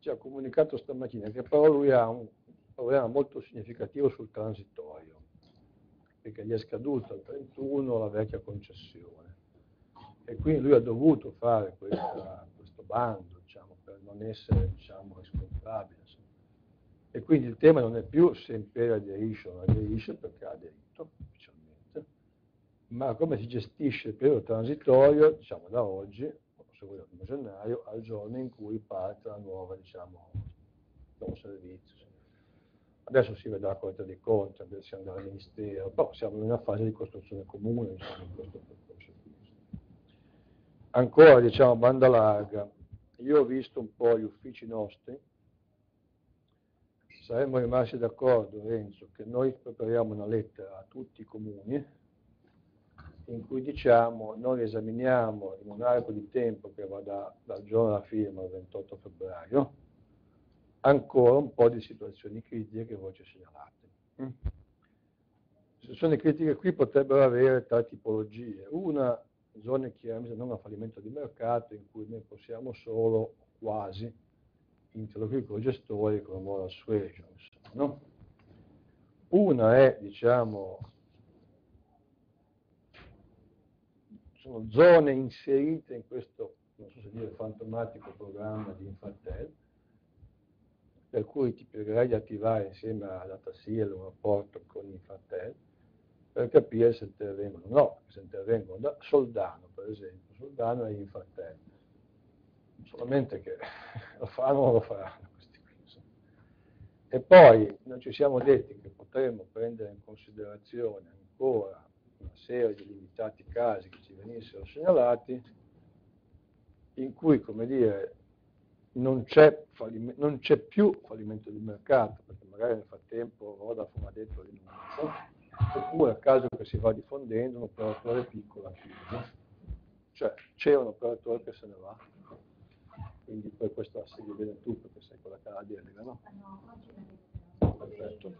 ci ha comunicato stamattina che però lui ha un problema molto significativo sul transitorio, perché gli è scaduto al 31 la vecchia concessione e quindi lui ha dovuto fare questa- questo bando, diciamo, per non essere, diciamo, riscontrabile. E quindi il tema non è più se Imperia aderisce o non aderisce, perché ha aderito ufficialmente, ma come si gestisce il periodo transitorio, diciamo da oggi, se 1 gennaio, al giorno in cui parte la nuova, diciamo, nuovo servizio. Adesso si vedrà Corte dei Conti, adesso si andrà al Ministero, però siamo in una fase di costruzione comune, diciamo, in questo percorso. Ancora, diciamo, banda larga, io ho visto un po' gli uffici nostri, saremmo rimasti d'accordo, Renzo, che noi prepariamo una lettera a tutti i comuni in cui diciamo noi esaminiamo in un arco di tempo che va da- dal giorno della firma al 28 febbraio ancora un po' di situazioni critiche che voi ci segnalate. Mm? Situazioni critiche qui potrebbero avere tre tipologie. Una, zone chiaramente non a fallimento di mercato in cui noi possiamo solo quasi interloquire con i gestori con moral suasion. no? Una è, diciamo, sono zone inserite in questo, non so se dire, fantomatico programma di Infantel, per cui ti pregherei di attivare insieme alla Datasil un rapporto con Infantel per capire se intervengono o no, se intervengono da Soldano, per esempio, Soldano è Infantel. Solamente che [LAUGHS] lo faranno o non lo faranno questi qui. E poi noi ci siamo detti che potremmo prendere in considerazione ancora una serie di limitati casi che ci venissero segnalati, in cui, come dire, non c'è, non c'è più fallimento di mercato, perché magari nel frattempo Vodafone ha detto rinuncia, oppure a caso che si va diffondendo un operatore piccolo chiuso, cioè c'è un operatore che se ne va, quindi poi questo la segui bene tu perché sei quella che ha la delega, no? Perfetto.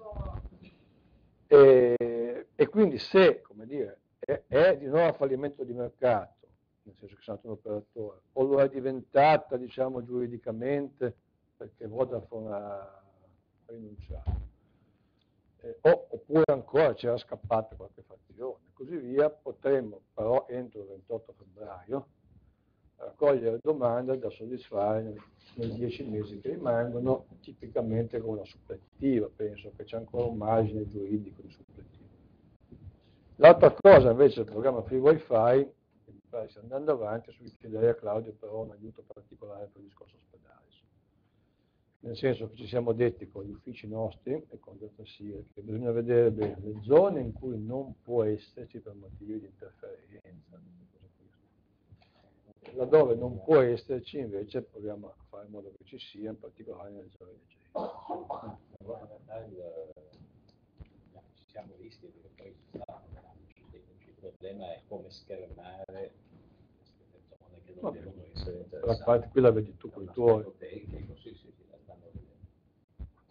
E, e quindi se, come dire, è, è di nuovo fallimento di mercato, nel senso che è stato un operatore, o lo è diventata, diciamo, giuridicamente perché Vodafone ha rinunciato, eh, o, oppure ancora c'era scappata qualche fazione, così via, potremmo però entro il 28 febbraio raccogliere domande da soddisfare nei, nei dieci mesi che rimangono, tipicamente con una supplettiva, penso che c'è ancora un margine giuridico di supplettiva. L'altra cosa invece il programma Free Wi-Fi, stia andando avanti, cui chiederei a Claudio però un aiuto particolare per il discorso ospedale. Nel senso che ci siamo detti con gli uffici nostri e con Data Sir che bisogna vedere bene le zone in cui non può esserci per motivi di interferenza, laddove non può esserci invece proviamo a fare in modo che ci sia, in particolare nelle zone leggere. Ci siamo visti perché poi problema è come schermare queste zone che non Vabbè, devono essere La interessate. parte qui la vedi tu con i tuoi. Tecnico, sì, sì, sì, la stanno vedendo.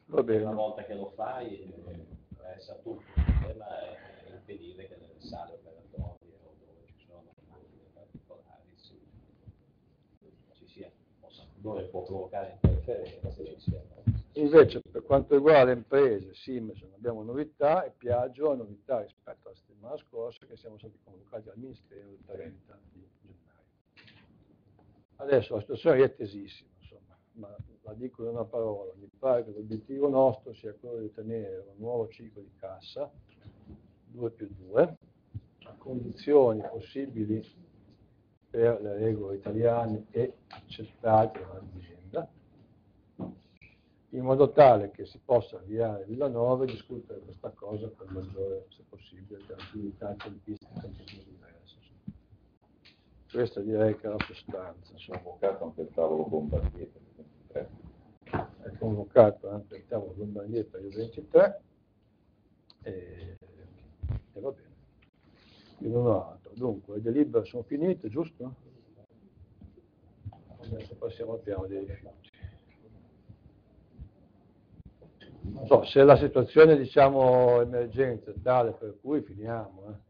Va bene. Una volta che lo fai, eh, resta tutto. Il problema è impedire che nelle sale operatorie o dove ci sono macchine particolari si, ci sia, possa, dove può provocare interferenze ci siano. Invece per quanto riguarda le imprese, Siemens non abbiamo novità e Piaggio ha novità rispetto alla settimana scorsa che siamo stati convocati al Ministero il 30 di gennaio. Adesso la situazione è tesissima, insomma, ma la dico in una parola, mi pare che l'obiettivo nostro sia quello di ottenere un nuovo ciclo di cassa, 2 più 2, a condizioni possibili per le regole italiane e accettate dall'azienda, in modo tale che si possa avviare Villanova e discutere questa cosa con maggiore, se possibile, tranquillità tempistica un po' diversa. Questa direi che è la sostanza. Sono avvocato anche il tavolo bombardiere. bloccato anche il tavolo Lombardia per il 23 e, e va bene. Quindi non ho altro. Dunque, le delibere sono finite, giusto? Adesso passiamo al piano dei rifiuti. Non so, se la situazione, diciamo, emergenza è tale per cui finiamo, eh.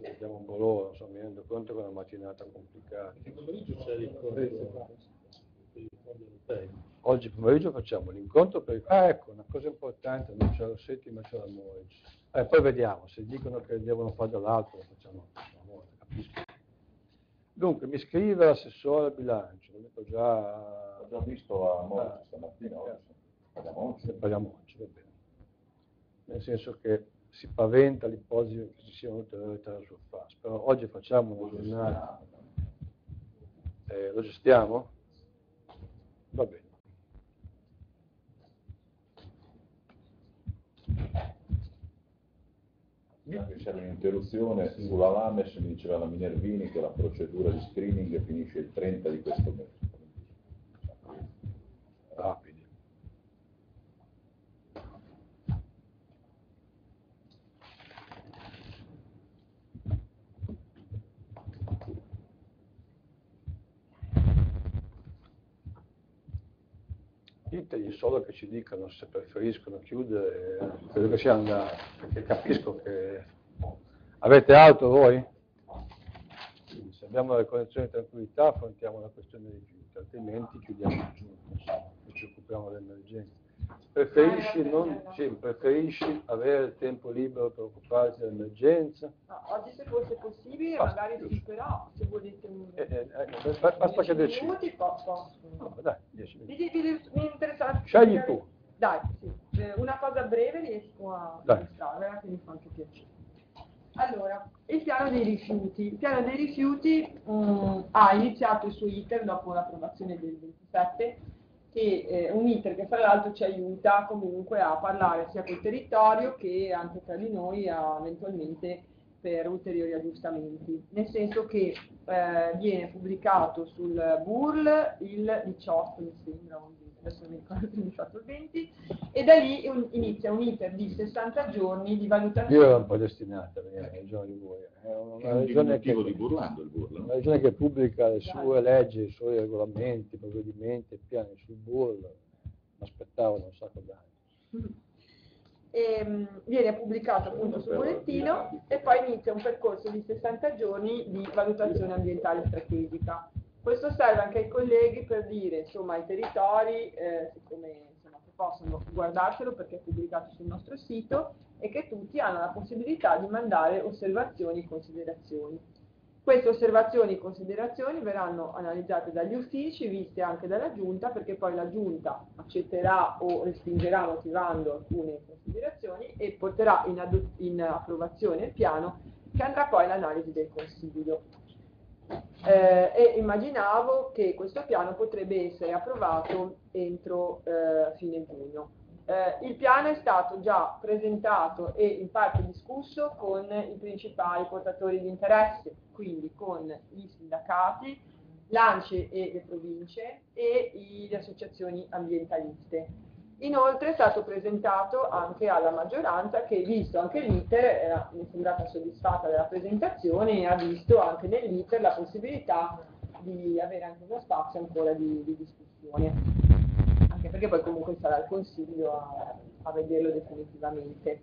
Vediamo un po' loro, insomma, mi rendo conto che è una mattinata complicata. Oggi pomeriggio facciamo l'incontro per... Ah, ecco, una cosa importante, non c'è Rossetti ma c'è la Moic. Eh, poi vediamo, se dicono che devono fare dall'altro, lo facciamo una volta, capisco. Dunque, mi scrive l'assessore al bilancio, l'ho detto già... Ho già visto a Ah, stamattina, ok. oggi. Parliamo oggi. Parliamo oggi, va bene. Nel senso che si paventa l'ipotesi che ci siano ulteriori tre sul FAS, però oggi facciamo una giornata, eh, lo gestiamo? Va bene. C'era un'interruzione sulla Lames, mi diceva la Minervini che la procedura di screening finisce il 30 di questo mese. Rapidi. Solo che ci dicano se preferiscono chiudere, eh, credo che sia andare, perché capisco che... Avete auto voi? Se abbiamo le condizioni di tranquillità affrontiamo la questione dei rifiuti, altrimenti chiudiamo il giorno, ci occupiamo dell'emergenza. Preferisci, non, sì, preferisci avere tempo libero per occuparti dell'emergenza? No, oggi se fosse possibile Basta, magari sì, però se volete un... Eh, eh, ba- basta che 10 decidi. minuti po- posso. No, dai, 10 minuti. Mi, mi, mi interessa... Scegli tu. Dai, sì. Eh, una cosa breve riesco a illustrarla, che mi fa anche piacere. Allora, il piano dei rifiuti. Il piano dei rifiuti mm, ha iniziato il suo iter dopo l'approvazione del 27, che è un iter che fra l'altro ci aiuta comunque a parlare sia col territorio che anche tra di noi a, eventualmente per ulteriori aggiustamenti. Nel senso che eh, viene pubblicato sul BURL il 18, mi sembra, o il 20, adesso non mi ricordo se il 18 o il 20, e da lì un- inizia un iter di 60 giorni di valutazione. Io ero un po' destinata a venire alla regione di Liguria. È una È regione che, di Burlando il Burlo. una regione che pubblica le sue leggi, i suoi regolamenti, i provvedimenti, i piani sul BURL. Mi aspettavo da un sacco d'anni. Ehm, viene pubblicato appunto sul bollettino e poi inizia un percorso di 60 giorni di valutazione ambientale strategica. Questo serve anche ai colleghi per dire insomma ai territori, eh, siccome insomma, che possono guardarselo perché è pubblicato sul nostro sito e che tutti hanno la possibilità di mandare osservazioni e considerazioni. Queste osservazioni e considerazioni verranno analizzate dagli uffici, viste anche dalla Giunta, perché poi la Giunta accetterà o respingerà motivando alcune considerazioni e porterà in, in approvazione il piano che andrà poi all'analisi del Consiglio. Eh, e immaginavo che questo piano potrebbe essere approvato entro eh, fine giugno. Eh, il piano è stato già presentato e in parte discusso con i principali portatori di interesse, quindi con i sindacati, l'ANCE e le province e le associazioni ambientaliste. Inoltre è stato presentato anche alla maggioranza che, visto anche l'iter, era- mi è sembrata soddisfatta della presentazione e ha visto anche nell'iter la possibilità di avere anche uno spazio ancora di, di discussione anche perché poi comunque sarà il Consiglio a, a vederlo definitivamente.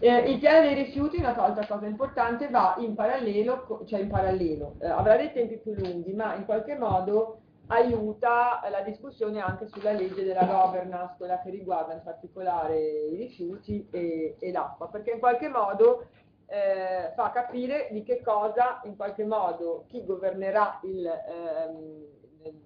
Eh, il piano dei rifiuti, una altra cosa importante, va in parallelo, cioè in parallelo, eh, avrà dei tempi più lunghi, ma in qualche modo aiuta la discussione anche sulla legge della governance, quella che riguarda in particolare i rifiuti e, e l'acqua, perché in qualche modo eh, fa capire di che cosa, in qualche modo, chi governerà il, ehm,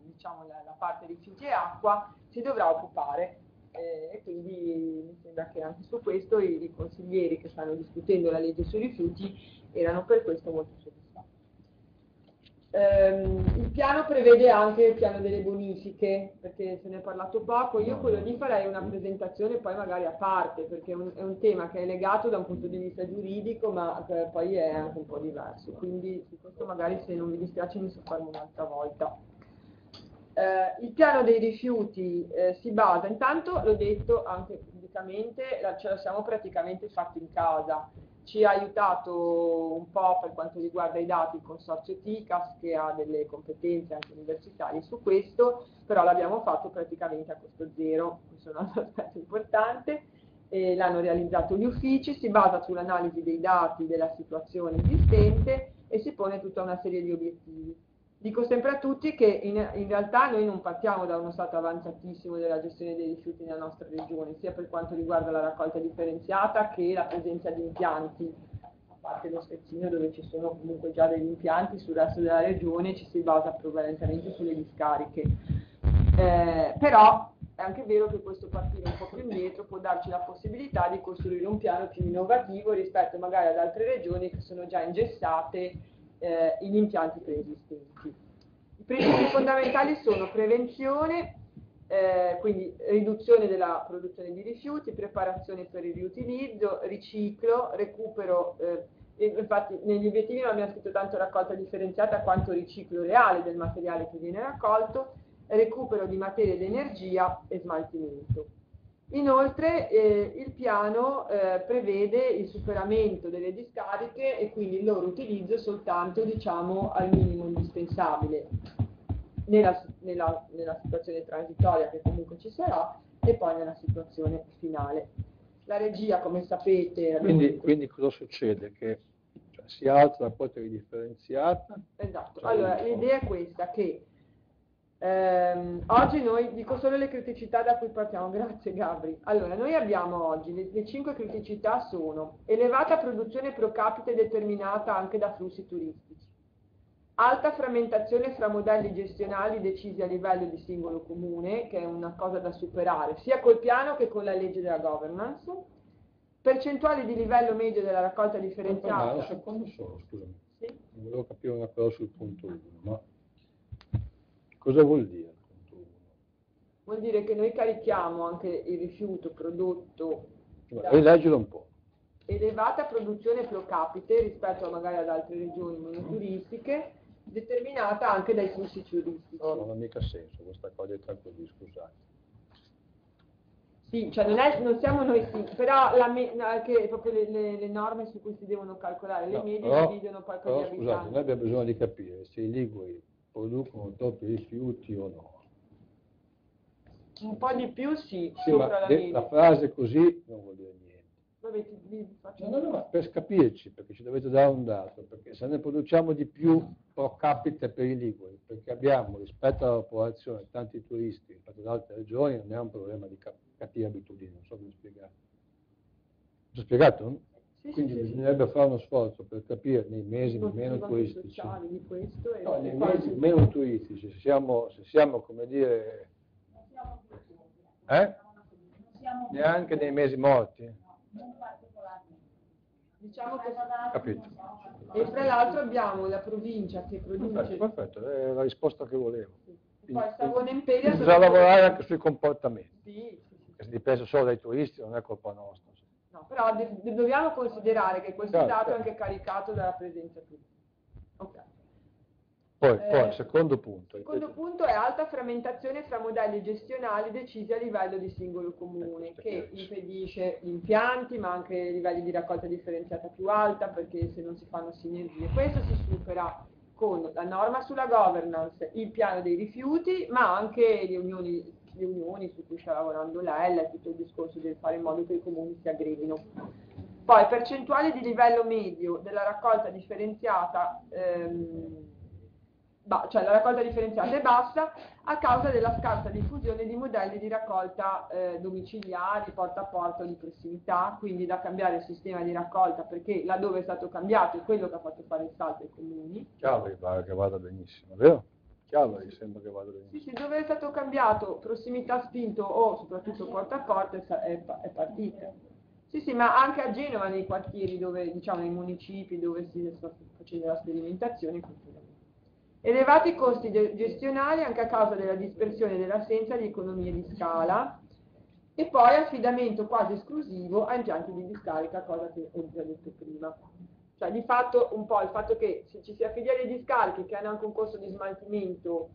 diciamo, la, la parte rifiuti e acqua si dovrà occupare. Eh, e quindi mi sembra che anche su questo i consiglieri che stanno discutendo la legge sui rifiuti erano per questo molto soddisfatti. Ehm, il piano prevede anche il piano delle bonifiche, perché se ne è parlato poco, io quello lì farei una presentazione poi magari a parte, perché è un, è un tema che è legato da un punto di vista giuridico, ma che poi è anche un po' diverso, quindi su questo magari se non vi dispiace mi soffermo un'altra volta. Eh, il piano dei rifiuti eh, si basa, intanto l'ho detto anche pubblicamente, ce la siamo praticamente fatti in casa. Ci ha aiutato un po' per quanto riguarda i dati il consorzio TICAS che ha delle competenze anche universitarie su questo, però l'abbiamo fatto praticamente a costo zero, questo è un altro [LAUGHS] aspetto importante. L'hanno realizzato gli uffici, si basa sull'analisi dei dati della situazione esistente e si pone tutta una serie di obiettivi. Dico sempre a tutti che in, in, realtà noi non partiamo da uno stato avanzatissimo della gestione dei rifiuti nella nostra regione, sia per quanto riguarda la raccolta differenziata che la presenza di impianti, a parte lo Spezzino dove ci sono comunque già degli impianti, sul resto della regione ci si basa prevalentemente sulle discariche. Eh, però è anche vero che questo partire un po' più indietro può darci la possibilità di costruire un piano più innovativo rispetto magari ad altre regioni che sono già ingessate eh, in impianti preesistenti. I principi fondamentali sono prevenzione, eh, quindi riduzione della produzione di rifiuti, preparazione per il riutilizzo, riciclo, recupero, eh, infatti negli obiettivi non abbiamo scritto tanto raccolta differenziata quanto riciclo reale del materiale che viene raccolto, recupero di materia ed energia e smaltimento. Inoltre eh, il piano eh, prevede il superamento delle discariche e quindi il loro utilizzo soltanto diciamo, al minimo indispensabile nella, nella, nella, situazione transitoria che comunque ci sarà e poi nella situazione finale. La regia, come sapete... Quindi, quindi cosa succede? Che cioè, si alza la quota differenziata? Esatto, cioè, allora l'idea è questa, che eh, oggi noi, dico solo le criticità da cui partiamo, [LAUGHS] grazie Gabri. Allora, noi abbiamo oggi, le, le cinque criticità sono elevata produzione pro capite determinata anche da flussi turistici, alta frammentazione fra modelli gestionali decisi a livello di singolo comune, che è una cosa da superare, sia col piano che con la legge della governance, percentuali di livello medio della raccolta differenziata. Ma un secondo solo, scusami. Sì? Volevo capire una cosa sul punto 1, ma Cosa vuol dire? Vuol dire che noi carichiamo anche il rifiuto prodotto rileggilo un po'. elevata produzione pro capite rispetto magari ad altre regioni monoturistiche, determinata anche dai flussi turistici. No, non ha mica senso questa cosa di tranquilli, scusate. Sì, cioè non, è, non siamo noi sì, però la anche proprio le, le, le, norme su cui si devono calcolare, le no, medie però, dividono poi per gli abitanti. Scusate, noi abbiamo bisogno di capire se i liguri producono doppi rifiuti o no. Un po' di più sì, sì la, la frase così non vuol dire niente. Vabbè, ti, ti no, no, no, per capirci, perché ci dovete dare un dato, perché se ne produciamo di più pro capite per i liguri, perché abbiamo rispetto alla popolazione tanti turisti rispetto ad altre regioni, non è un problema di cattive abitudini, non so come spiegare. Ho spiegato? Sì, Quindi sì, bisognerebbe sì. fare uno sforzo per capire nei mesi meno turistici. No, nei mesi meno turistici, se siamo, se siamo come dire, eh? neanche nei mesi morti. Diciamo che Capito. E tra l'altro abbiamo la provincia che produce. Perfetto, perfetto, è la risposta che volevo. Sì. Poi Savona Imperia. Bisogna lavorare anche sui comportamenti. Sì, sì, sì. Dipende solo dai turisti non è colpa nostra. No, però de- dobbiamo considerare che questo Certo, dato è certo. anche caricato dalla presenza turistica. Ok. Poi, Eh, poi il secondo punto. Il secondo punto è alta frammentazione fra modelli gestionali decisi a livello di singolo comune, Ecco, che impedisce gli impianti, ma anche livelli di raccolta differenziata più alta, perché se non si fanno sinergie. Questo si supera con la norma sulla governance, il piano dei rifiuti, ma anche le unioni, le unioni su cui sta lavorando l'EL, e tutto il discorso del fare in modo che i comuni si aggreghino. Poi percentuali di livello medio della raccolta differenziata, ehm, cioè la raccolta differenziata è bassa a causa della scarsa diffusione di modelli di raccolta eh, domiciliari, porta a porta o di prossimità, quindi da cambiare il sistema di raccolta perché laddove è stato cambiato è quello che ha fatto fare il salto ai comuni. Pare che vada benissimo, vero? Chiavari sembra che vada Sì, benissimo. sì, dove è stato cambiato prossimità spinto o soprattutto porta a porta è, è pa- è partita. Sì, sì, ma anche a Genova nei quartieri dove, diciamo, nei municipi dove si sta facendo la sperimentazione continua. Elevati costi ge- gestionali anche a causa della dispersione e dell'assenza di economie di scala e poi affidamento quasi esclusivo a impianti di discarica, cosa che ho già detto prima. Cioè di fatto un po' il fatto che se ci si affidi alle discariche che hanno anche un costo di smaltimento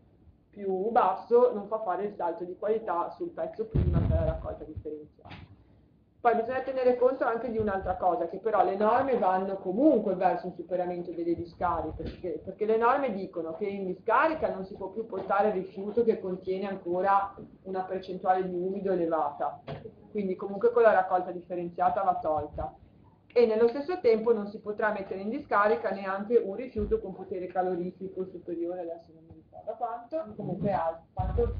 più basso non fa fare il salto di qualità sul pezzo prima è la raccolta differenziata. Poi bisogna tenere conto anche di un'altra cosa, che però le norme vanno comunque verso un superamento delle discariche, perché, perché, le norme dicono che in discarica non si può più portare rifiuto che contiene ancora una percentuale di umido elevata, quindi comunque con la raccolta differenziata va tolta. E nello stesso tempo non si potrà mettere in discarica neanche un rifiuto con potere calorifico superiore, adesso non mi ricordo quanto, comunque alto,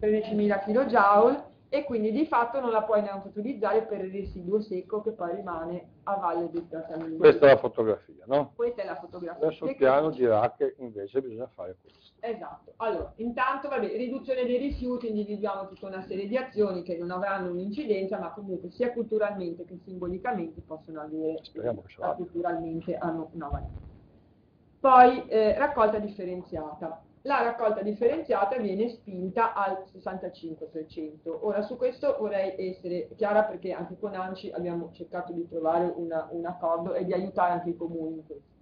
13.000 kJ e quindi di fatto non la puoi neanche utilizzare per il residuo secco che poi rimane a valle del trattamento. Questa è la fotografia, no? Questa è la fotografia. Adesso il piano dirà che invece bisogna fare questo. Esatto. Allora, intanto, vabbè, riduzione dei rifiuti, individuiamo tutta una serie di azioni che non avranno un'incidenza, ma comunque sia culturalmente che simbolicamente possono avere, Speriamo che culturalmente hanno una valenza. Poi eh, raccolta differenziata la raccolta differenziata viene spinta al 65%. Ora su questo vorrei essere chiara perché anche con ANCI abbiamo cercato di trovare una, un accordo e di aiutare anche i comuni in questo.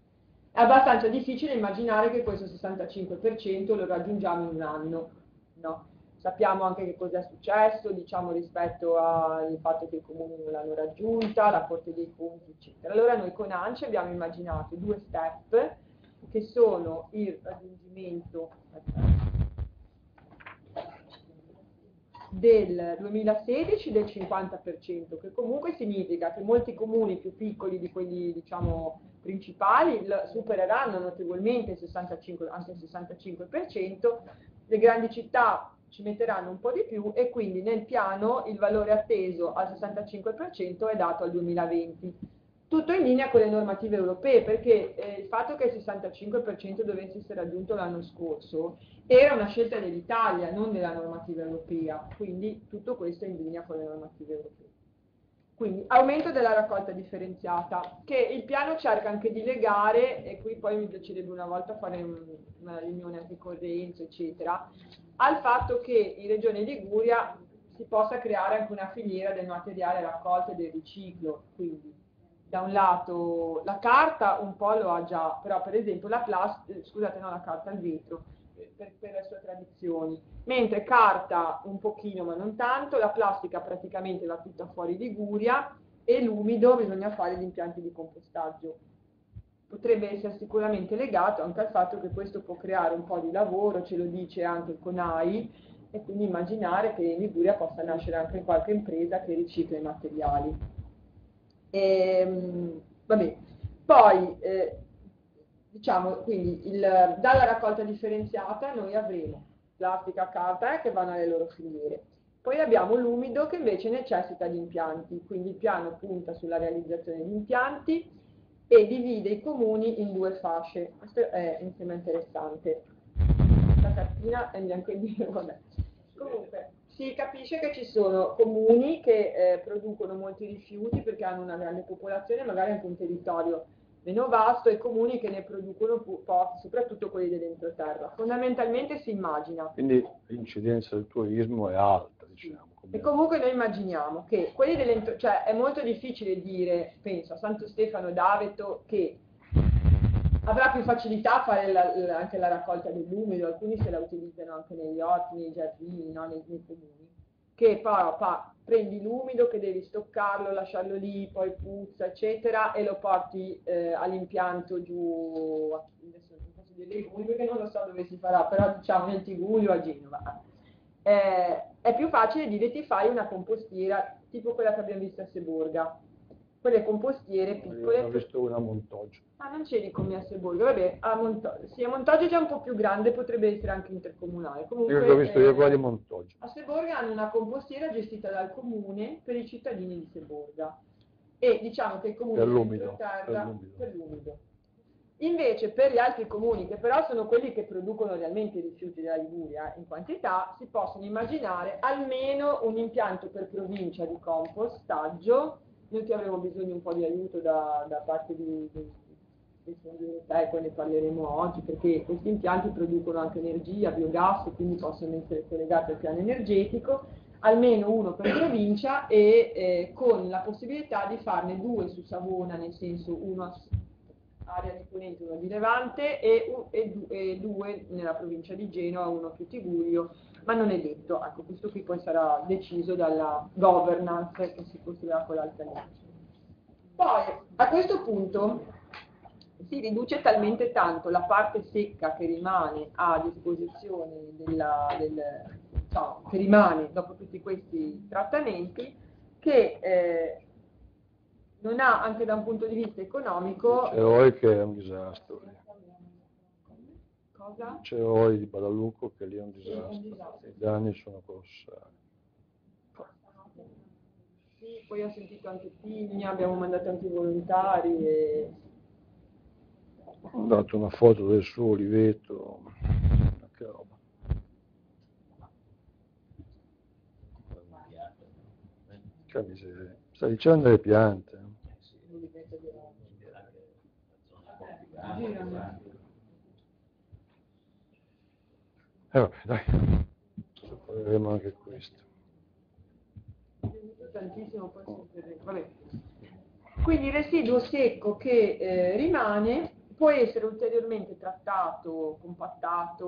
È abbastanza difficile immaginare che questo 65% lo raggiungiamo in un anno. No. Sappiamo anche che cosa è successo, diciamo rispetto al fatto che i comuni non l'hanno raggiunta, la Corte dei Conti, eccetera. Allora noi con ANCI abbiamo immaginato due step che sono il raggiungimento del 2016 del 50%, che comunque significa che molti comuni più piccoli di quelli diciamo principali supereranno notevolmente il 65, anche il 65%, le grandi città ci metteranno un po' di più e quindi nel piano il valore atteso al 65% è dato al 2020 tutto in linea con le normative europee, perché eh, il fatto che il 65% dovesse essere raggiunto l'anno scorso era una scelta dell'Italia, non della normativa europea, quindi tutto questo è in linea con le normative europee. Quindi aumento della raccolta differenziata, che il piano cerca anche di legare, e qui poi mi piacerebbe una volta fare una riunione anche con Renzo, eccetera, al fatto che in Regione Liguria si possa creare anche una filiera del materiale raccolto e del riciclo, quindi da un lato la carta un po' lo ha già, però per esempio la plastica, eh, scusate no la carta, il vetro, per, per, le sue tradizioni, mentre carta un pochino ma non tanto, la plastica praticamente va tutta fuori Liguria e l'umido bisogna fare gli impianti di compostaggio. Potrebbe essere sicuramente legato anche al fatto che questo può creare un po' di lavoro, ce lo dice anche il CONAI, e quindi immaginare che in Liguria possa nascere anche qualche impresa che ricicla i materiali. Ehm, vabbè. Poi, eh, diciamo, quindi il, dalla raccolta differenziata noi avremo plastica, carta eh, che vanno alle loro filiere. Poi abbiamo l'umido che invece necessita di impianti, quindi il piano punta sulla realizzazione di impianti e divide i comuni in due fasce. Questo è insieme interessante. La cartina è bianco e nero, vabbè. Comunque, si capisce che ci sono comuni che eh, producono molti rifiuti perché hanno una grande popolazione, magari anche un territorio meno vasto, e comuni che ne producono pochi, soprattutto quelli dell'entroterra. Fondamentalmente si immagina. Quindi l'incidenza del turismo è alta, diciamo. E comunque noi immaginiamo che quelli dell'entroterra, cioè è molto difficile dire, penso a Santo Stefano d'Aveto, che avrà più facilità a fare la, la, anche la raccolta dell'umido, alcuni se la utilizzano anche negli orti, nei giardini, no? nei, nei, comuni, che però pa, prendi l'umido che devi stoccarlo, lasciarlo lì, poi puzza, eccetera, e lo porti eh, all'impianto giù, adesso non posso dire Liguri perché non lo so dove si farà, però diciamo nel Tigullio a Genova. Eh, è più facile dire ti fai una compostiera tipo quella che abbiamo visto a Seborga, quelle compostiere piccole. Ho visto una a Montoggio. Ah, non c'eri come a Seborga, vabbè, a Montoggio. Sì, a Montoggio è già un po' più grande, potrebbe essere anche intercomunale. Comunque, io ho visto io quella di Montoggio. A Seborga hanno una compostiera gestita dal comune per i cittadini di Seborga. E diciamo che il comune per l'umido, per l'umido. Invece per gli altri comuni, che però sono quelli che producono realmente i rifiuti della Liguria in quantità, si possono immaginare almeno un impianto per provincia di compostaggio noi che avremo bisogno un po' di aiuto da, da parte di, di, fondi europei, poi ne parleremo oggi, perché questi impianti producono anche energia, biogas, quindi possono essere collegati al piano energetico, almeno uno per provincia e eh, con la possibilità di farne due su Savona, nel senso uno a, area di Ponente, uno di Levante e, e e due nella provincia di Genova, uno più Tigurio, ma non è detto, ecco, questo qui poi sarà deciso dalla governance che si costruirà con l'alta legge. Poi, a questo punto, si riduce talmente tanto la parte secca che rimane a disposizione della, del, diciamo, che rimane dopo tutti questi trattamenti, che eh, non ha anche da un punto di vista economico che è un disastro. Cosa? C'è Oi di Badalucco che lì è un Sì, è un disastro. disastro. I danni sono colossali. Sì, poi ho sentito anche Pigna, abbiamo mandato anche i volontari e Ho dato una foto del suo oliveto, che roba. Che miseria. Sta dicendo le piante. E vabbè, dai, supereremo anche questo. Quindi il residuo secco che eh, rimane può essere ulteriormente trattato, compattato,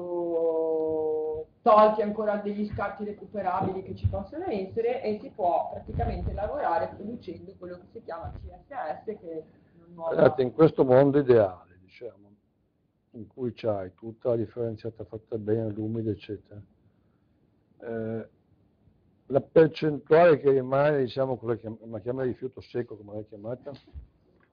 tolti ancora degli scarti recuperabili che ci possono essere e si può praticamente lavorare producendo quello che si chiama CSS che è una nuova... Guardate, in questo mondo ideale, diciamo, in cui c'hai tutta la differenziata fatta bene, l'umido, eccetera, eh, la percentuale che rimane, diciamo, quella che ma chiama rifiuto secco, come l'hai chiamata,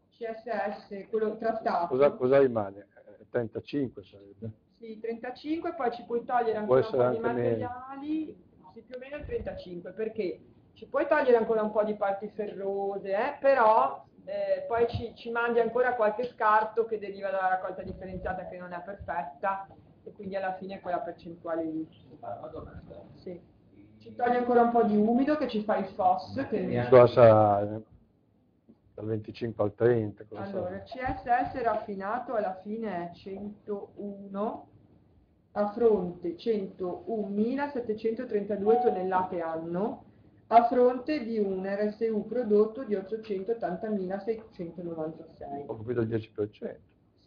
CSS, quello trattato. cosa, cosa rimane? Eh, 35 sarebbe. Sì, 35, poi ci puoi togliere ancora un po' di materiali, sì, più o meno il 35, perché ci puoi togliere ancora un po' di parti ferrose, eh, però eh, poi ci, ci mandi ancora qualche scarto che deriva dalla raccolta differenziata che non è perfetta e quindi alla fine quella percentuale lì. Sì. Ci toglie ancora un po' di umido che ci fa il FOS. Che... Cosa dal 25 al 30? Cosa sarà? Allora, il CSS raffinato alla fine è 101 a fronte 101.732 tonnellate anno a fronte di un RSU prodotto di 880.696. Ho capito il 10%.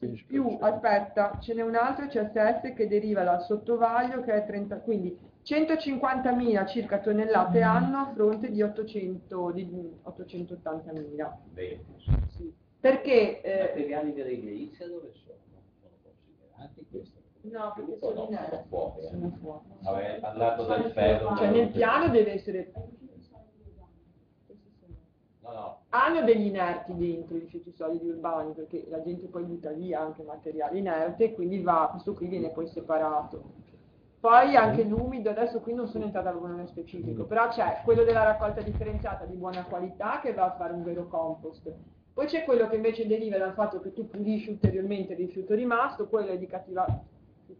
15%. Più, aspetta, ce n'è un altro CSS che deriva dal sottovaglio che è 30, quindi 150.000 circa tonnellate anno a fronte di, 800, di 880.000. Bene. Sì. Perché... I eh, materiali dell'edilizia dove sono? Sono considerati questi? No, perché No, sono no, sono fuori, eh. Sono fuori. Avevi parlato del ferro. Cioè nel piano deve essere... No, no, Hanno degli inerti dentro i rifiuti solidi urbani, perché la gente poi butta via anche materiale inerte, quindi va, questo qui viene poi separato. Poi anche l'umido, adesso qui non sono entrata proprio nello specifico, però c'è quello della raccolta differenziata di buona qualità che va a fare un vero compost. Poi c'è quello che invece deriva dal fatto che tu pulisci ulteriormente il rifiuto rimasto, quello è di cattiva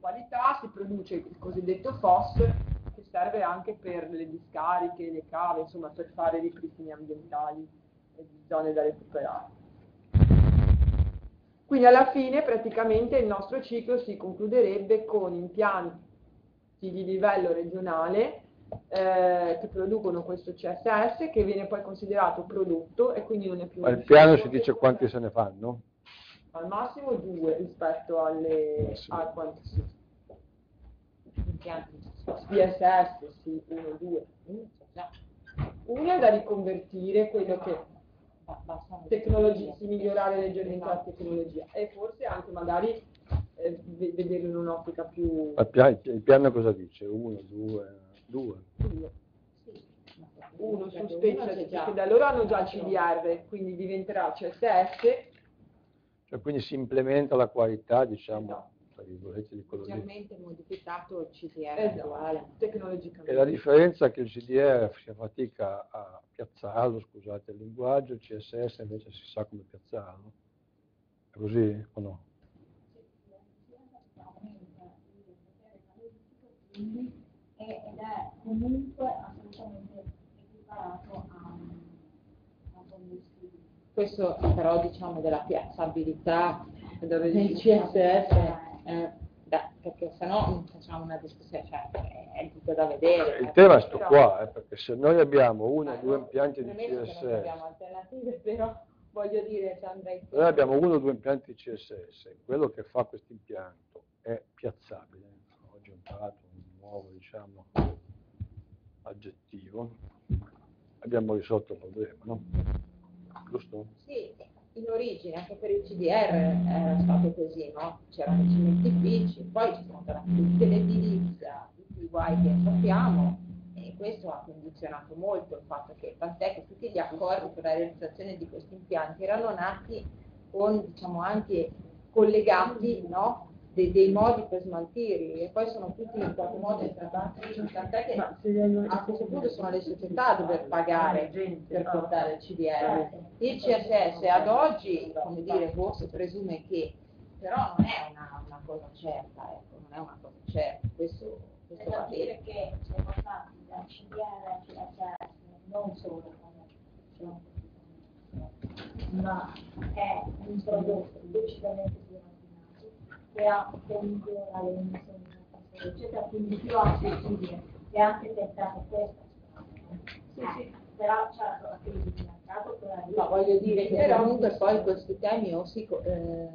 qualità, si produce il cosiddetto FOS serve anche per le discariche, le cave, insomma per fare ripristini ambientali e zone da recuperare. Quindi alla fine praticamente il nostro ciclo si concluderebbe con impianti di livello regionale eh, che producono questo CSS che viene poi considerato prodotto e quindi non è più Ma il piano si dice quanti se ne fanno? al massimo due rispetto alle Sì. a quanti sì. Impianti. PSS, sì, uno, due. No, Uno è da riconvertire, quello che tecnologia, di migliorare leggermente la tecnologia e forse anche magari eh, ve- vederlo in un'ottica più il pia- il piano cosa dice? Uno, due, due. uno su Uno già. perché da loro hanno già il CDR, quindi diventerà CSS, Cioè, quindi si implementa la qualità, diciamo, Esatto. Tra virgolette, di quello lì. modificato il CDR esatto, attuale. tecnologicamente. E la differenza è che il CDR si fatica a piazzarlo, scusate il linguaggio, il CSS invece si sa come piazzarlo. È così o no? quindi ed è comunque assolutamente equiparato a a. Questo però diciamo della piazzabilità del CSS, eh, da- perché sennò non facciamo una discussione, cioè è tutto da vedere. Il tema è sto qua, eh, perché se noi abbiamo uno o due impianti di che non abbiamo CSS, alternative, però voglio dire, cioè andrei... Noi abbiamo uno o due impianti CSS, quello che fa questo impianto è piazzabile. Oggi ho imparato un nuovo, diciamo, aggettivo. Abbiamo risolto il problema, no? Giusto? Sì, in origine anche per il CDR era stato così, no? C'erano i cementifici, poi ci sono tutte l'edilizia, tutti i guai che sappiamo, e questo ha condizionato molto il fatto che, tant'è che tutti gli accordi per la realizzazione di questi impianti erano nati con, diciamo, anche collegati, no? Dei, dei modi per smaltirli e poi sono tutti in qualche modo entrati, tant'è che a questo punto sono le società a dover pagare per portare il CDR. Il CSS ad oggi, come dire, boh, si presume che, però non è una, una cosa certa, ecco, non è una cosa certa, questo, questo da va dire che siamo passati da CDR a CSS, non solo come ma è un prodotto decisamente che ha che le emissioni eccetera, quindi più accessibile e anche tentato questa strada. Eh, Però c'è la crisi di mercato, quella lì. No, voglio dire che comunque poi questi temi o si, eh,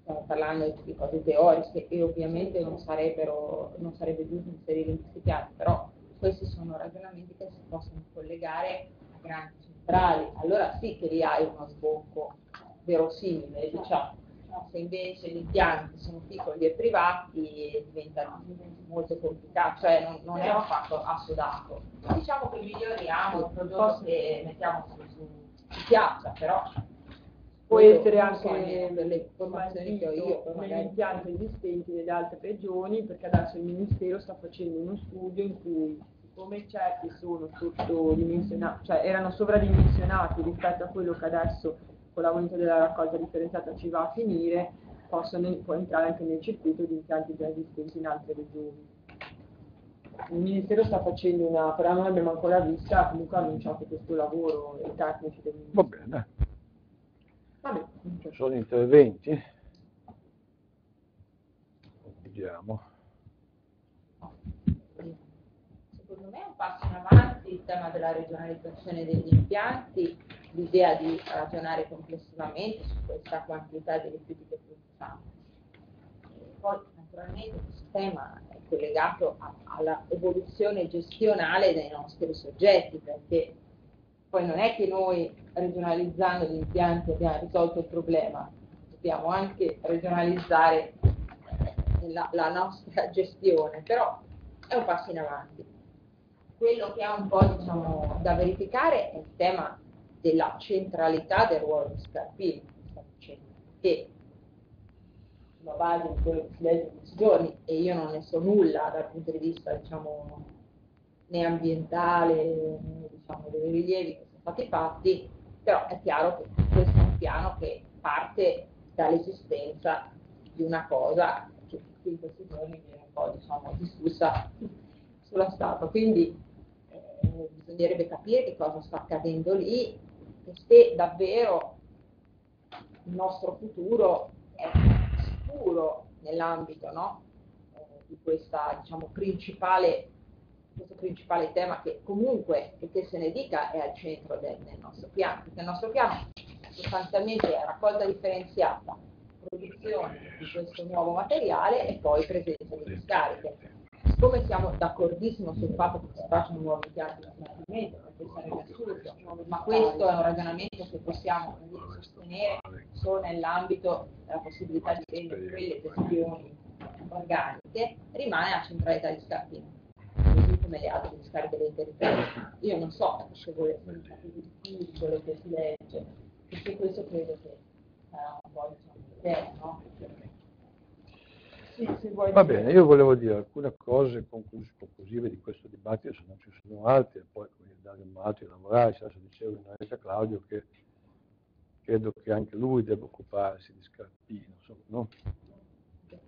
stiamo parlando di cose teoriche e ovviamente non sarebbero, non sarebbe giusto inserire in questi piani, però questi sono ragionamenti che si possono collegare a grandi centrali, allora sì che lì hai uno sbocco verosimile, diciamo. Se invece gli impianti sono piccoli e privati diventa molto complicato, cioè non, non è un fatto assodato. Diciamo che miglioriamo il prodotto che mettiamo su, su, su piazza, però Può essere anche le informazioni che ho io, negli impianti esistenti nelle altre regioni, perché adesso il Ministero sta facendo uno studio in cui, siccome certi sono sottodimensionati, cioè erano sovradimensionati rispetto a quello che adesso con l'aumento della raccolta differenziata ci va a finire, possono può entrare anche nel circuito di impianti già esistenti in altre regioni. Il Ministero sta facendo una, però non l'abbiamo ancora vista, comunque ha annunciato questo lavoro i tecnici del Va Ministero. bene. Vabbè, Ci sono interventi? Vediamo. Secondo me è un passo in avanti il tema della regionalizzazione degli impianti, l'idea di ragionare complessivamente su questa quantità di rifiuti che produciamo. Poi naturalmente questo tema è collegato a- alla evoluzione gestionale dei nostri soggetti, perché poi non è che noi regionalizzando gli impianti abbiamo risolto il problema, dobbiamo anche regionalizzare la, la nostra gestione, però è un passo in avanti. Quello che è un po' diciamo, da verificare è il tema della centralità del ruolo di dicendo, che sulla base di quello che si legge in questi giorni, e io non ne so nulla dal punto di vista diciamo, né ambientale, né diciamo, dei rilievi che sono stati fatti, però è chiaro che questo è un piano che parte dall'esistenza di una cosa che in questi giorni viene un po' diciamo, discussa sulla stampa. Quindi eh, bisognerebbe capire che cosa sta accadendo lì e se davvero il nostro futuro è sicuro nell'ambito no? eh, di questa diciamo, principale, questo principale tema che comunque, e che se ne dica, è al centro del, del nostro piano, perché il nostro piano sostanzialmente è raccolta differenziata, produzione di questo nuovo materiale e poi presenza di discariche. Siccome siamo d'accordissimo sul fatto che si facciano nuovi impianti di smaltimento, perché sarebbe assurdo, ma questo è un ragionamento che possiamo sostenere solo nell'ambito della possibilità di prendere quelle gestioni organiche, rimane la centralità di Scarpino, così come le altre discariche del territorio. Io non so se volete quello che si legge, perché questo credo che sarà un po' diciamo, no? Sì, Va bene, io volevo dire alcune cose conclus- conclusive di questo dibattito, se non ci sono altre, poi come Dario Mato a lavorare, adesso dicevo in a Claudio che credo che anche lui debba occuparsi di Scarpino, insomma, no? Perché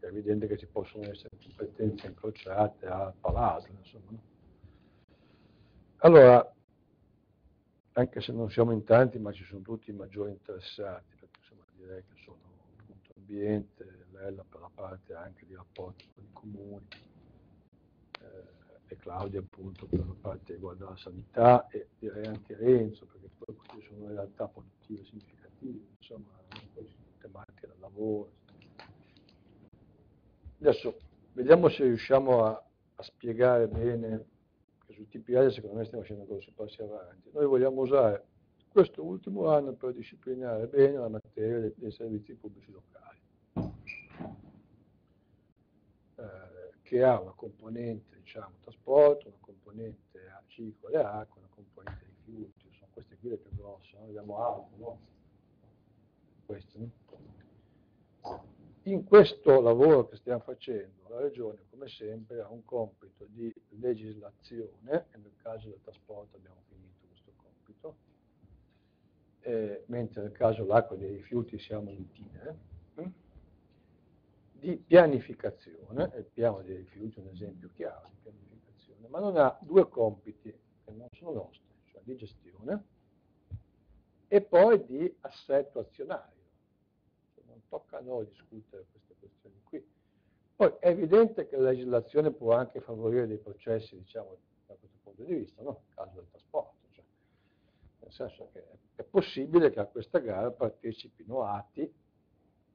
è evidente che ci possono essere competenze incrociate a Palazzo, insomma. no? Allora, anche se non siamo in tanti, ma ci sono tutti i maggiori interessati, perché insomma direi che sono appunto ambiente, Lella per la parte anche di rapporti con i comuni, eh, e Claudia appunto per la parte riguardo alla sanità e direi anche Renzo, perché poi queste sono realtà produttive significative, insomma, poi tematiche del lavoro. Adesso vediamo se riusciamo a, a spiegare bene, che sul TPL secondo me stiamo facendo grossi passi avanti. Noi vogliamo usare questo ultimo anno per disciplinare bene la materia dei, dei servizi pubblici locali, eh, che ha una componente diciamo, trasporto, una componente a ciclo e acqua, una componente rifiuti, sono queste qui le più grosse, no? abbiamo altro, no? Queste, no? In questo lavoro che stiamo facendo, la Regione, come sempre, ha un compito di legislazione, e nel caso del trasporto abbiamo finito questo compito, eh, mentre nel caso dell'acqua e dei rifiuti siamo in itinere, hm? Di pianificazione, il piano dei rifiuti è un esempio chiaro di pianificazione, ma non ha due compiti che non sono nostri, cioè di gestione e poi di assetto azionario. Cioè, non tocca a noi discutere queste questioni qui. Poi è evidente che la legislazione può anche favorire dei processi, diciamo, da questo punto di vista, no? Nel caso del trasporto, cioè, nel senso che è possibile che a questa gara partecipino atti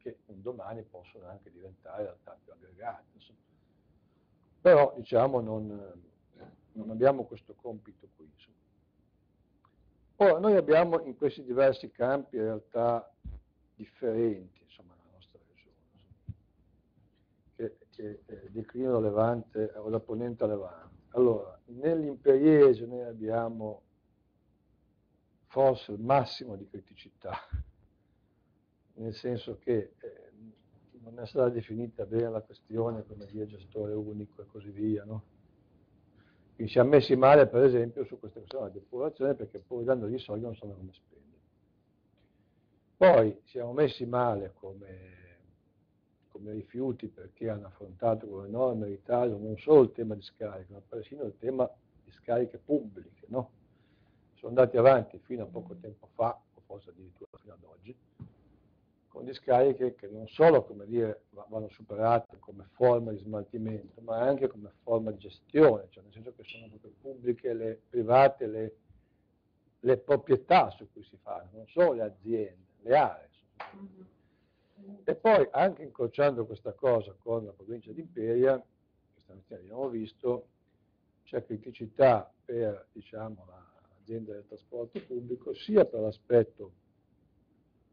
che un domani possono anche diventare realtà più aggregate. Insomma. Però diciamo non, non, abbiamo questo compito qui. Insomma. Ora, noi abbiamo in questi diversi campi realtà differenti insomma, nella nostra regione, che, che eh, declinano Levante o da Ponente a Levante. Allora, nell'imperiese noi abbiamo forse il massimo di criticità, nel senso che eh, non è stata definita bene la questione come dire gestore unico e così via, no? Quindi siamo messi male, per esempio, su questa questione della depurazione perché pur dandogli soldi non sanno come spendere. Poi siamo messi male come, come rifiuti perché hanno affrontato con enorme ritardo non solo il tema di scariche, ma persino il tema di scariche pubbliche, no? sono andati avanti fino a poco tempo fa, o forse addirittura fino ad oggi, con discariche che non solo come dire, vanno superate come forma di smaltimento, ma anche come forma di gestione, cioè nel senso che sono proprio pubbliche, le private, le, le proprietà su cui si fanno, non solo le aziende, le aree. E poi anche incrociando questa cosa con la provincia di Imperia, che stamattina abbiamo visto, c'è criticità per diciamo, la, azienda del trasporto pubblico, sia per l'aspetto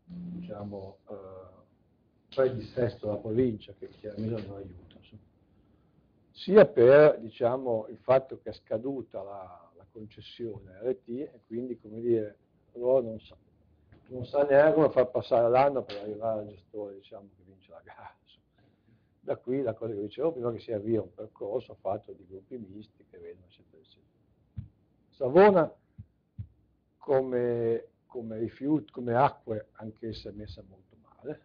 diciamo, eh, predissesto della provincia, che chiaramente non aiuta, insomma. sia per diciamo, il fatto che è scaduta la, la concessione RT e quindi, come dire, loro non sa, non sa neanche come far passare l'anno per arrivare al gestore diciamo, che vince la gara. Insomma. Da qui la cosa che dicevo prima che si avvia un percorso fatto di gruppi misti che vedono eccetera eccetera. Savona come, come rifiuti, come acque, anch'essa messa molto male.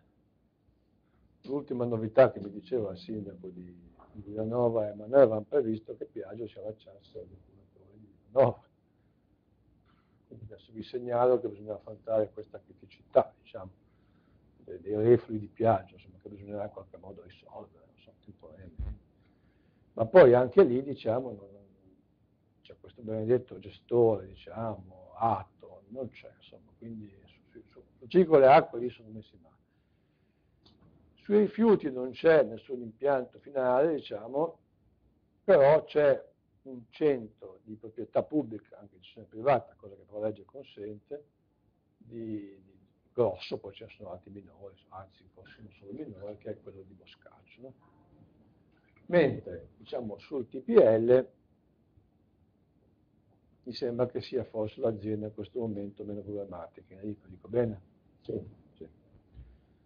L'ultima novità che mi diceva il sindaco di, Villanova è ma noi avevamo previsto che Piaggio si allacciasse al depuratore di Villanova. Quindi adesso vi segnalo che bisogna affrontare questa criticità, diciamo, dei, reflui di Piaggio, insomma, che bisognerà in qualche modo risolvere, non so, temporaneamente. Ma poi anche lì, diciamo, c'è questo benedetto gestore, diciamo, atto, non c'è, insomma, quindi su, su, su le acque lì sono messi male. Sui rifiuti non c'è nessun impianto finale, diciamo, però c'è un centro di proprietà pubblica, anche di gestione privata, cosa che la legge consente, di, di grosso, poi ce ne sono altri minori, anzi forse non solo minori, che è quello di Boscaccio. No? Mentre diciamo, sul TPL mi sembra che sia forse l'azienda in questo momento meno problematica. Dico, dico bene? Sì. sì.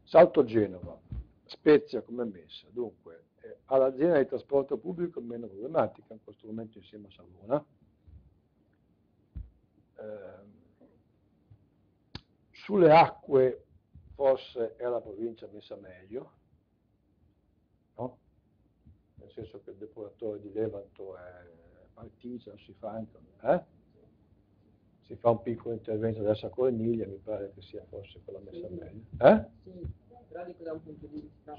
Salto Genova, Spezia come messa. Dunque, eh, all'azienda di trasporto pubblico meno problematica in questo momento insieme a Savona. Eh, sulle acque forse è la provincia messa meglio, no? nel senso che il depuratore di Levanto è artigiano, si fa anche, eh? si fa un piccolo intervento adesso a Corniglia, mi pare che sia forse quella messa meglio. Eh?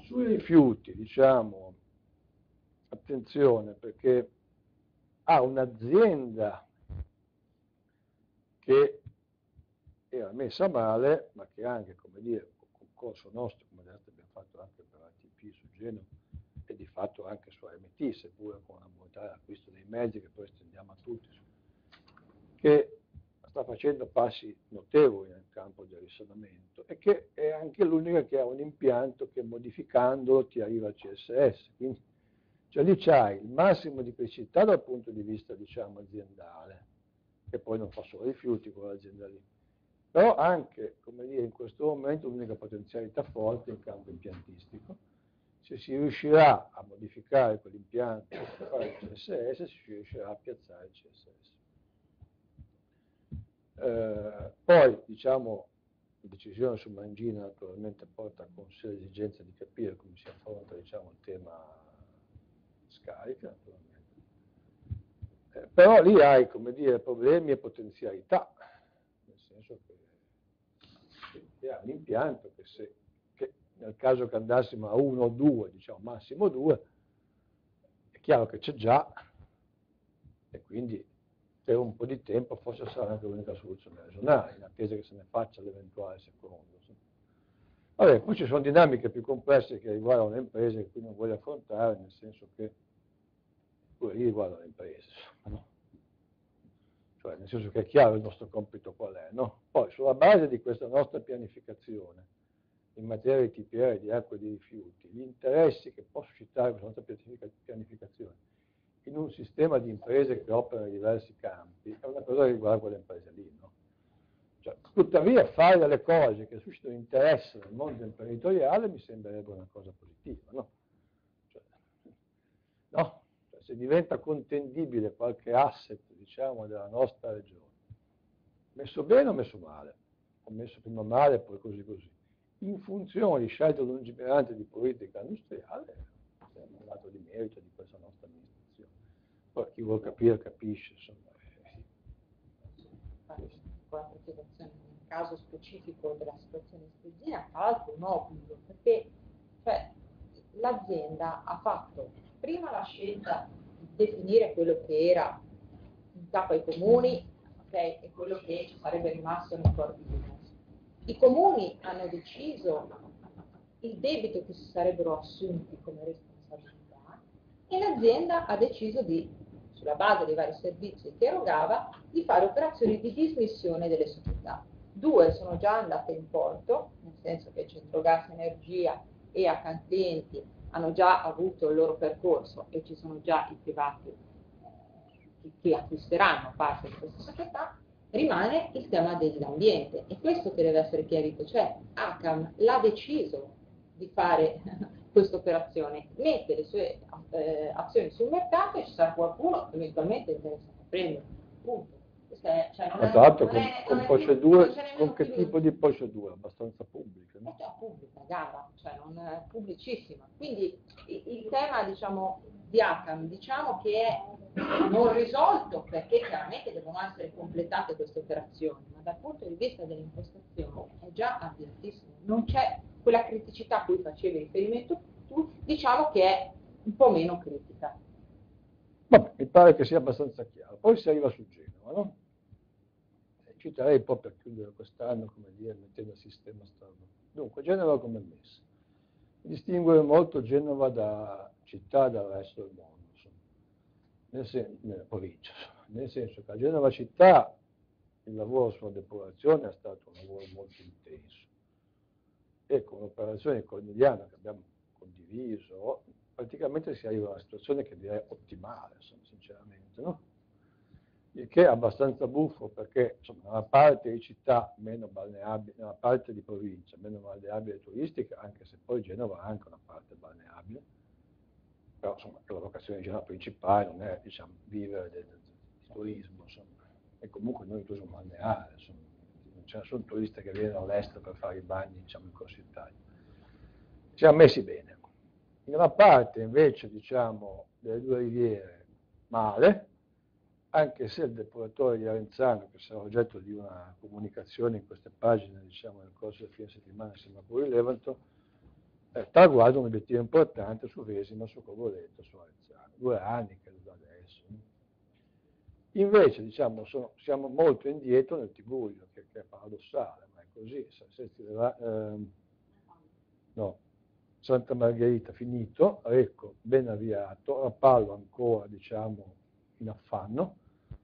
Sui rifiuti, diciamo, attenzione perché ha un'azienda che era messa male, ma che anche, come dire, con concorso nostro, come detto abbiamo fatto anche per ATP su Genova e di fatto anche su AMT, seppure con una modalità di acquisto dei mezzi che poi estendiamo a tutti, che sta facendo passi notevoli nel campo del risanamento e che è anche l'unica che ha un impianto che modificandolo ti arriva al CSS. Quindi, cioè lì c'hai il massimo di criticità dal punto di vista diciamo, aziendale, che poi non fa solo rifiuti con l'azienda lì, però anche, dire, in questo momento l'unica potenzialità forte in campo impiantistico. Se si riuscirà a modificare quell'impianto per fare il CSS, si riuscirà a piazzare il CSS. Eh, poi, diciamo, la decisione su Mangina naturalmente porta con sé l'esigenza di capire come si affronta diciamo, il tema scarica, eh, però lì hai, come dire, problemi e potenzialità, nel senso che, hai un che, se, nel caso che andassimo a uno o due, diciamo massimo due, è chiaro che c'è già e quindi per un po' di tempo forse sarà anche l'unica soluzione regionale, in attesa che se ne faccia l'eventuale secondo. Vabbè, poi ci sono dinamiche più complesse che riguardano le imprese che qui non voglio affrontare, nel senso che pure lì riguardano le imprese, no? Cioè, nel senso che è chiaro il nostro compito qual è, no? Poi, sulla base di questa nostra pianificazione, in materia di TPR, di acqua e di rifiuti, gli interessi che può suscitare questa pianificazione in un sistema di imprese che operano in diversi campi è una cosa che riguarda quelle imprese lì. No? Cioè, tuttavia fare delle cose che suscitano interesse nel mondo imprenditoriale mi sembrerebbe una cosa positiva. No? Cioè, no? Cioè, se diventa contendibile qualche asset diciamo, della nostra regione, messo bene o messo male, o messo prima male e poi così così, in funzione di scelte lungimiranti di politica industriale, è un lato di merito di questa nostra amministrazione. Poi chi vuole capire capisce, insomma. Precisazione nel caso specifico della situazione strugina, tra l'altro un obbligo, perché cioè, l'azienda ha fatto prima la scelta di definire quello che era in capo ai comuni okay, e quello che sarebbe rimasto nel business. I comuni hanno deciso il debito che si sarebbero assunti come responsabilità e l'azienda ha deciso di sulla base dei vari servizi che erogava, di fare operazioni di dismissione delle società. Due sono già andate in porto, nel senso che Centrogas Energia e Acantenti hanno già avuto il loro percorso e ci sono già i privati eh, che acquisteranno parte di queste società, rimane il tema dell'ambiente e questo che deve essere chiarito, cioè ACAM l'ha deciso di fare [LAUGHS] questa operazione, mette le sue eh, azioni sul mercato e ci sarà qualcuno eventualmente interessato a prendere. Punto. È, cioè, Tra l'altro con, con, procedure, con che tipo di procedura? Abbastanza pubblica? No? È pubblica, gara, cioè non è pubblicissima. Quindi il, il tema diciamo, di ACAM diciamo che è non risolto perché chiaramente devono essere completate queste operazioni, ma dal punto di vista dell'impostazione è già avviatissimo. Non c'è quella criticità a cui facevi riferimento tu, diciamo che è un po' meno critica. Vabbè, mi pare che sia abbastanza chiaro. Poi si arriva su Genova, no? Citerei un po' per chiudere quest'anno, come dire, mettendo a sistema straordinario. Dunque, Genova come messa? Distinguere molto Genova da città dal resto del mondo. Nel sen- nella provincia, nel senso che a Genova città il lavoro sulla depurazione è stato un lavoro molto intenso e con l'operazione corneliana che abbiamo condiviso, praticamente si arriva a una situazione che direi ottimale, insomma, sinceramente, no? Il che è abbastanza buffo perché insomma, nella parte di città meno balneabile, nella parte di provincia meno balneabile turistica, anche se poi Genova ha anche una parte balneabile, però insomma la vocazione di Genova principale non è diciamo, vivere del, del, del turismo, insomma, e comunque noi turismo balneare, insomma, c'è nessun turista che viene all'estero per fare i bagni diciamo, in Corso Italia. Siamo messi bene. Una parte invece diciamo, delle due riviere male, anche se il depuratore di Arenzano, che sarà oggetto di una comunicazione in queste pagine diciamo, nel corso del fine settimana insieme a Puri Levanto, eh, traguarda un obiettivo importante su Vesima, su Cogoletto, su Arenzano. Due anni credo da adesso. Invece, diciamo, sono, siamo molto indietro nel Tigurio, che, che, è paradossale, ma è così. Se, se, eh, no, Santa Margherita finito, Recco ben avviato, Rapallo ancora, diciamo, in affanno,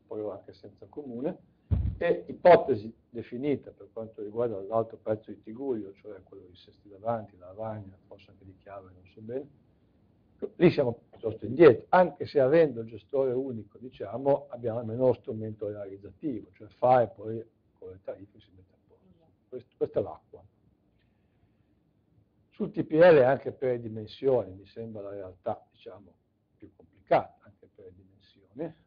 poi anche senza comune, e ipotesi definita per quanto riguarda l'altro pezzo di Tigurio, cioè quello di Sesti davanti, la Lavagna, forse anche di Chiave, non so bene, lì siamo piuttosto indietro, anche se avendo il gestore unico, diciamo, abbiamo almeno lo strumento realizzativo, cioè fa e poi con le tariffe si mette a posto. Questo, questa è l'acqua. Sul TPL anche per dimensioni mi sembra la realtà, diciamo, più complicata dimensioni.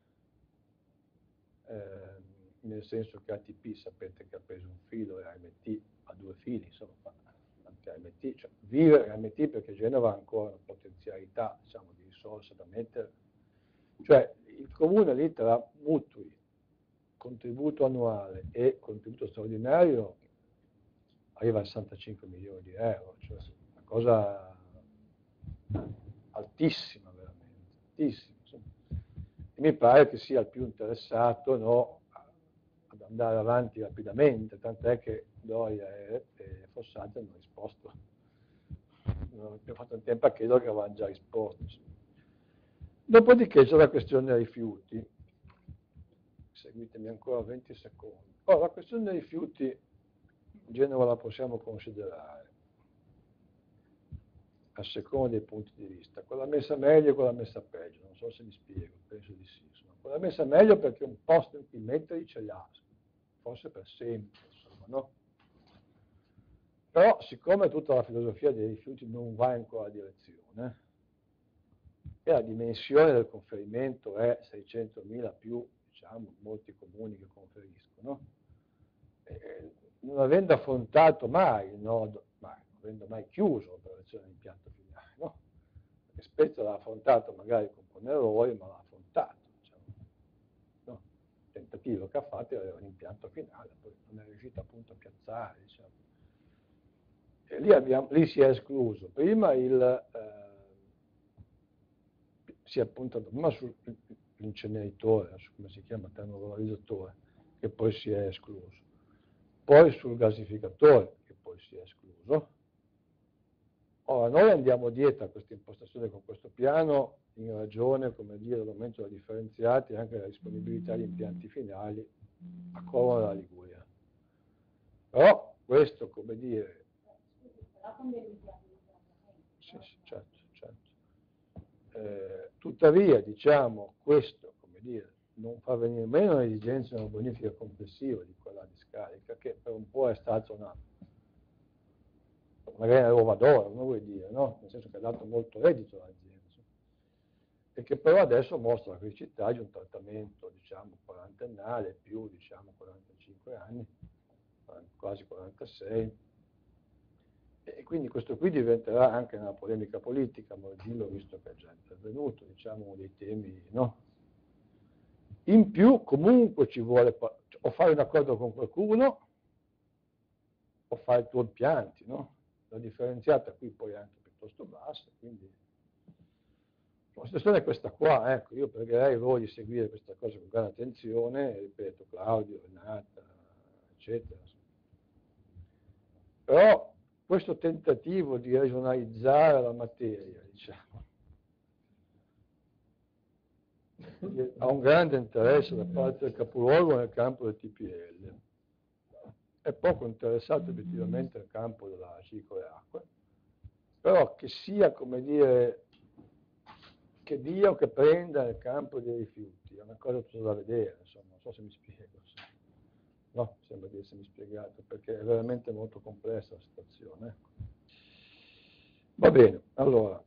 Eh, nel senso che ATP sapete che ha preso un filo e AMT ha due fili, insomma, anche AMT, cioè vive AMT perché Genova ha ancora una potenzialità diciamo, di risorse da mettere, cioè il comune lì tra mutui, contributo annuale e contributo straordinario arriva a 65 milioni di euro, cioè una cosa altissima veramente, altissima. E mi pare che sia il più interessato no, andare avanti rapidamente, tant'è che Doria e, e Fossati hanno risposto. Non abbiamo fatto in tempo a chiedere che avevano già risposto. Dopodiché c'è la questione dei rifiuti. Seguitemi ancora 20 secondi. Ora, la questione dei rifiuti Genova la possiamo considerare a seconda dei punti di vista, quella messa meglio e quella messa peggio, non so se mi spiego, penso di sì. Insomma. Quella messa meglio perché un posto in cui metterli ce l'ha, forse per sempre, insomma, no? Però siccome tutta la filosofia dei rifiuti non va in quella direzione, e la dimensione del conferimento è 600.000 più, diciamo, molti comuni che conferiscono, eh, non avendo affrontato mai il nodo, avendo mai chiuso l'operazione di impianto finale, no? Perché Spezia l'ha affrontato magari con Poneroi, ma l'ha affrontato tentativo che ha fatto era un impianto finale, poi non è riuscito appunto a piazzare. Diciamo. E lì, abbiamo, lì, si è escluso prima il, eh, si è puntato prima sull'inceneritore, su come si chiama, termovalorizzatore, che poi si è escluso, poi sul gasificatore, che poi si è escluso. Ora, noi andiamo dietro a questa impostazione con questo piano in ragione, come dire, dell'aumento della differenziati e anche della disponibilità di impianti finali a Como della Liguria. Però questo, come dire... Sì, sì, certo, certo. Eh, tuttavia, diciamo, questo, come dire, non fa venire meno l'esigenza di una bonifica complessiva di quella discarica, che per un po' è stata una, magari una roba d'oro, non vuoi dire, no? Nel senso che ha dato molto reddito all'azienda e che però adesso mostra la criticità di un trattamento, diciamo, quarantennale, più, diciamo, 45 anni, quasi 46, e quindi questo qui diventerà anche una polemica politica, Mordillo, visto che è già intervenuto, diciamo, dei temi, no? In più, comunque ci vuole, o fare un accordo con qualcuno, o fare i tuoi impianti, no? La differenziata qui poi è anche piuttosto bassa, quindi la situazione è questa qua, ecco, io pregherei voi di seguire questa cosa con grande attenzione, ripeto, Claudio, Renata, eccetera. Però questo tentativo di regionalizzare la materia, diciamo, [LAUGHS] ha un grande interesse da parte del capoluogo nel campo del TPL, è poco interessato effettivamente nel campo della ciclo e acque, però che sia, come dire, che dia o che prenda nel campo dei rifiuti, è una cosa tutta da vedere, insomma, non so se mi spiego. No, sembra di essermi spiegato, perché è veramente molto complessa la situazione. Ecco. Va bene, allora,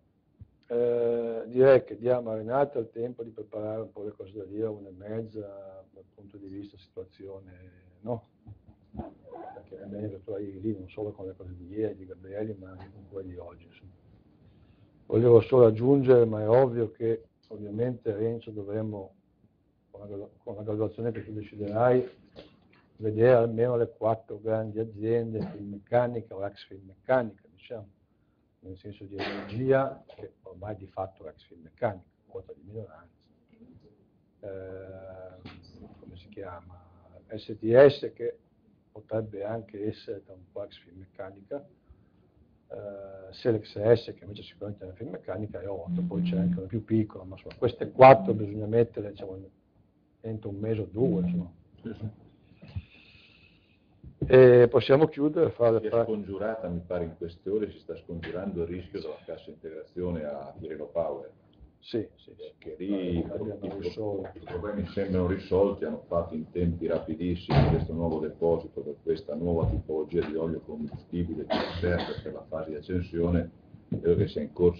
eh, direi che diamo a Renata il tempo di preparare un po' le cose da dire, una e mezza dal punto di vista situazione, no? Perché è tu hai lì non solo con le cose di ieri, di Gabriele, ma anche con quelle di oggi. Insomma. Volevo solo aggiungere, ma è ovvio che ovviamente Renzo dovremmo, con la graduazione che tu deciderai, vedere almeno le quattro grandi aziende, Filmeccanica o ex Filmeccanica, diciamo, nel senso di energia, che ormai di fatto è ex Filmeccanica, quota di minoranza. Eh, chiama? STS che potrebbe anche essere tra un po' ex Finmeccanica, eh, Selex S che invece sicuramente è una Finmeccanica e 8, poi c'è anche una più piccola, ma insomma queste quattro bisogna mettere diciamo, entro un mese o due. Insomma. E possiamo chiudere, fare, Si è fare- scongiurata, mi pare in queste ore si sta scongiurando il rischio della cassa integrazione a Tirreno Power, Sì, sì, sì. che lì i, problemi sembrano risolti, hanno fatto in tempi rapidissimi questo nuovo deposito per questa nuova tipologia di olio combustibile che serve per la fase di accensione, credo che sia in corso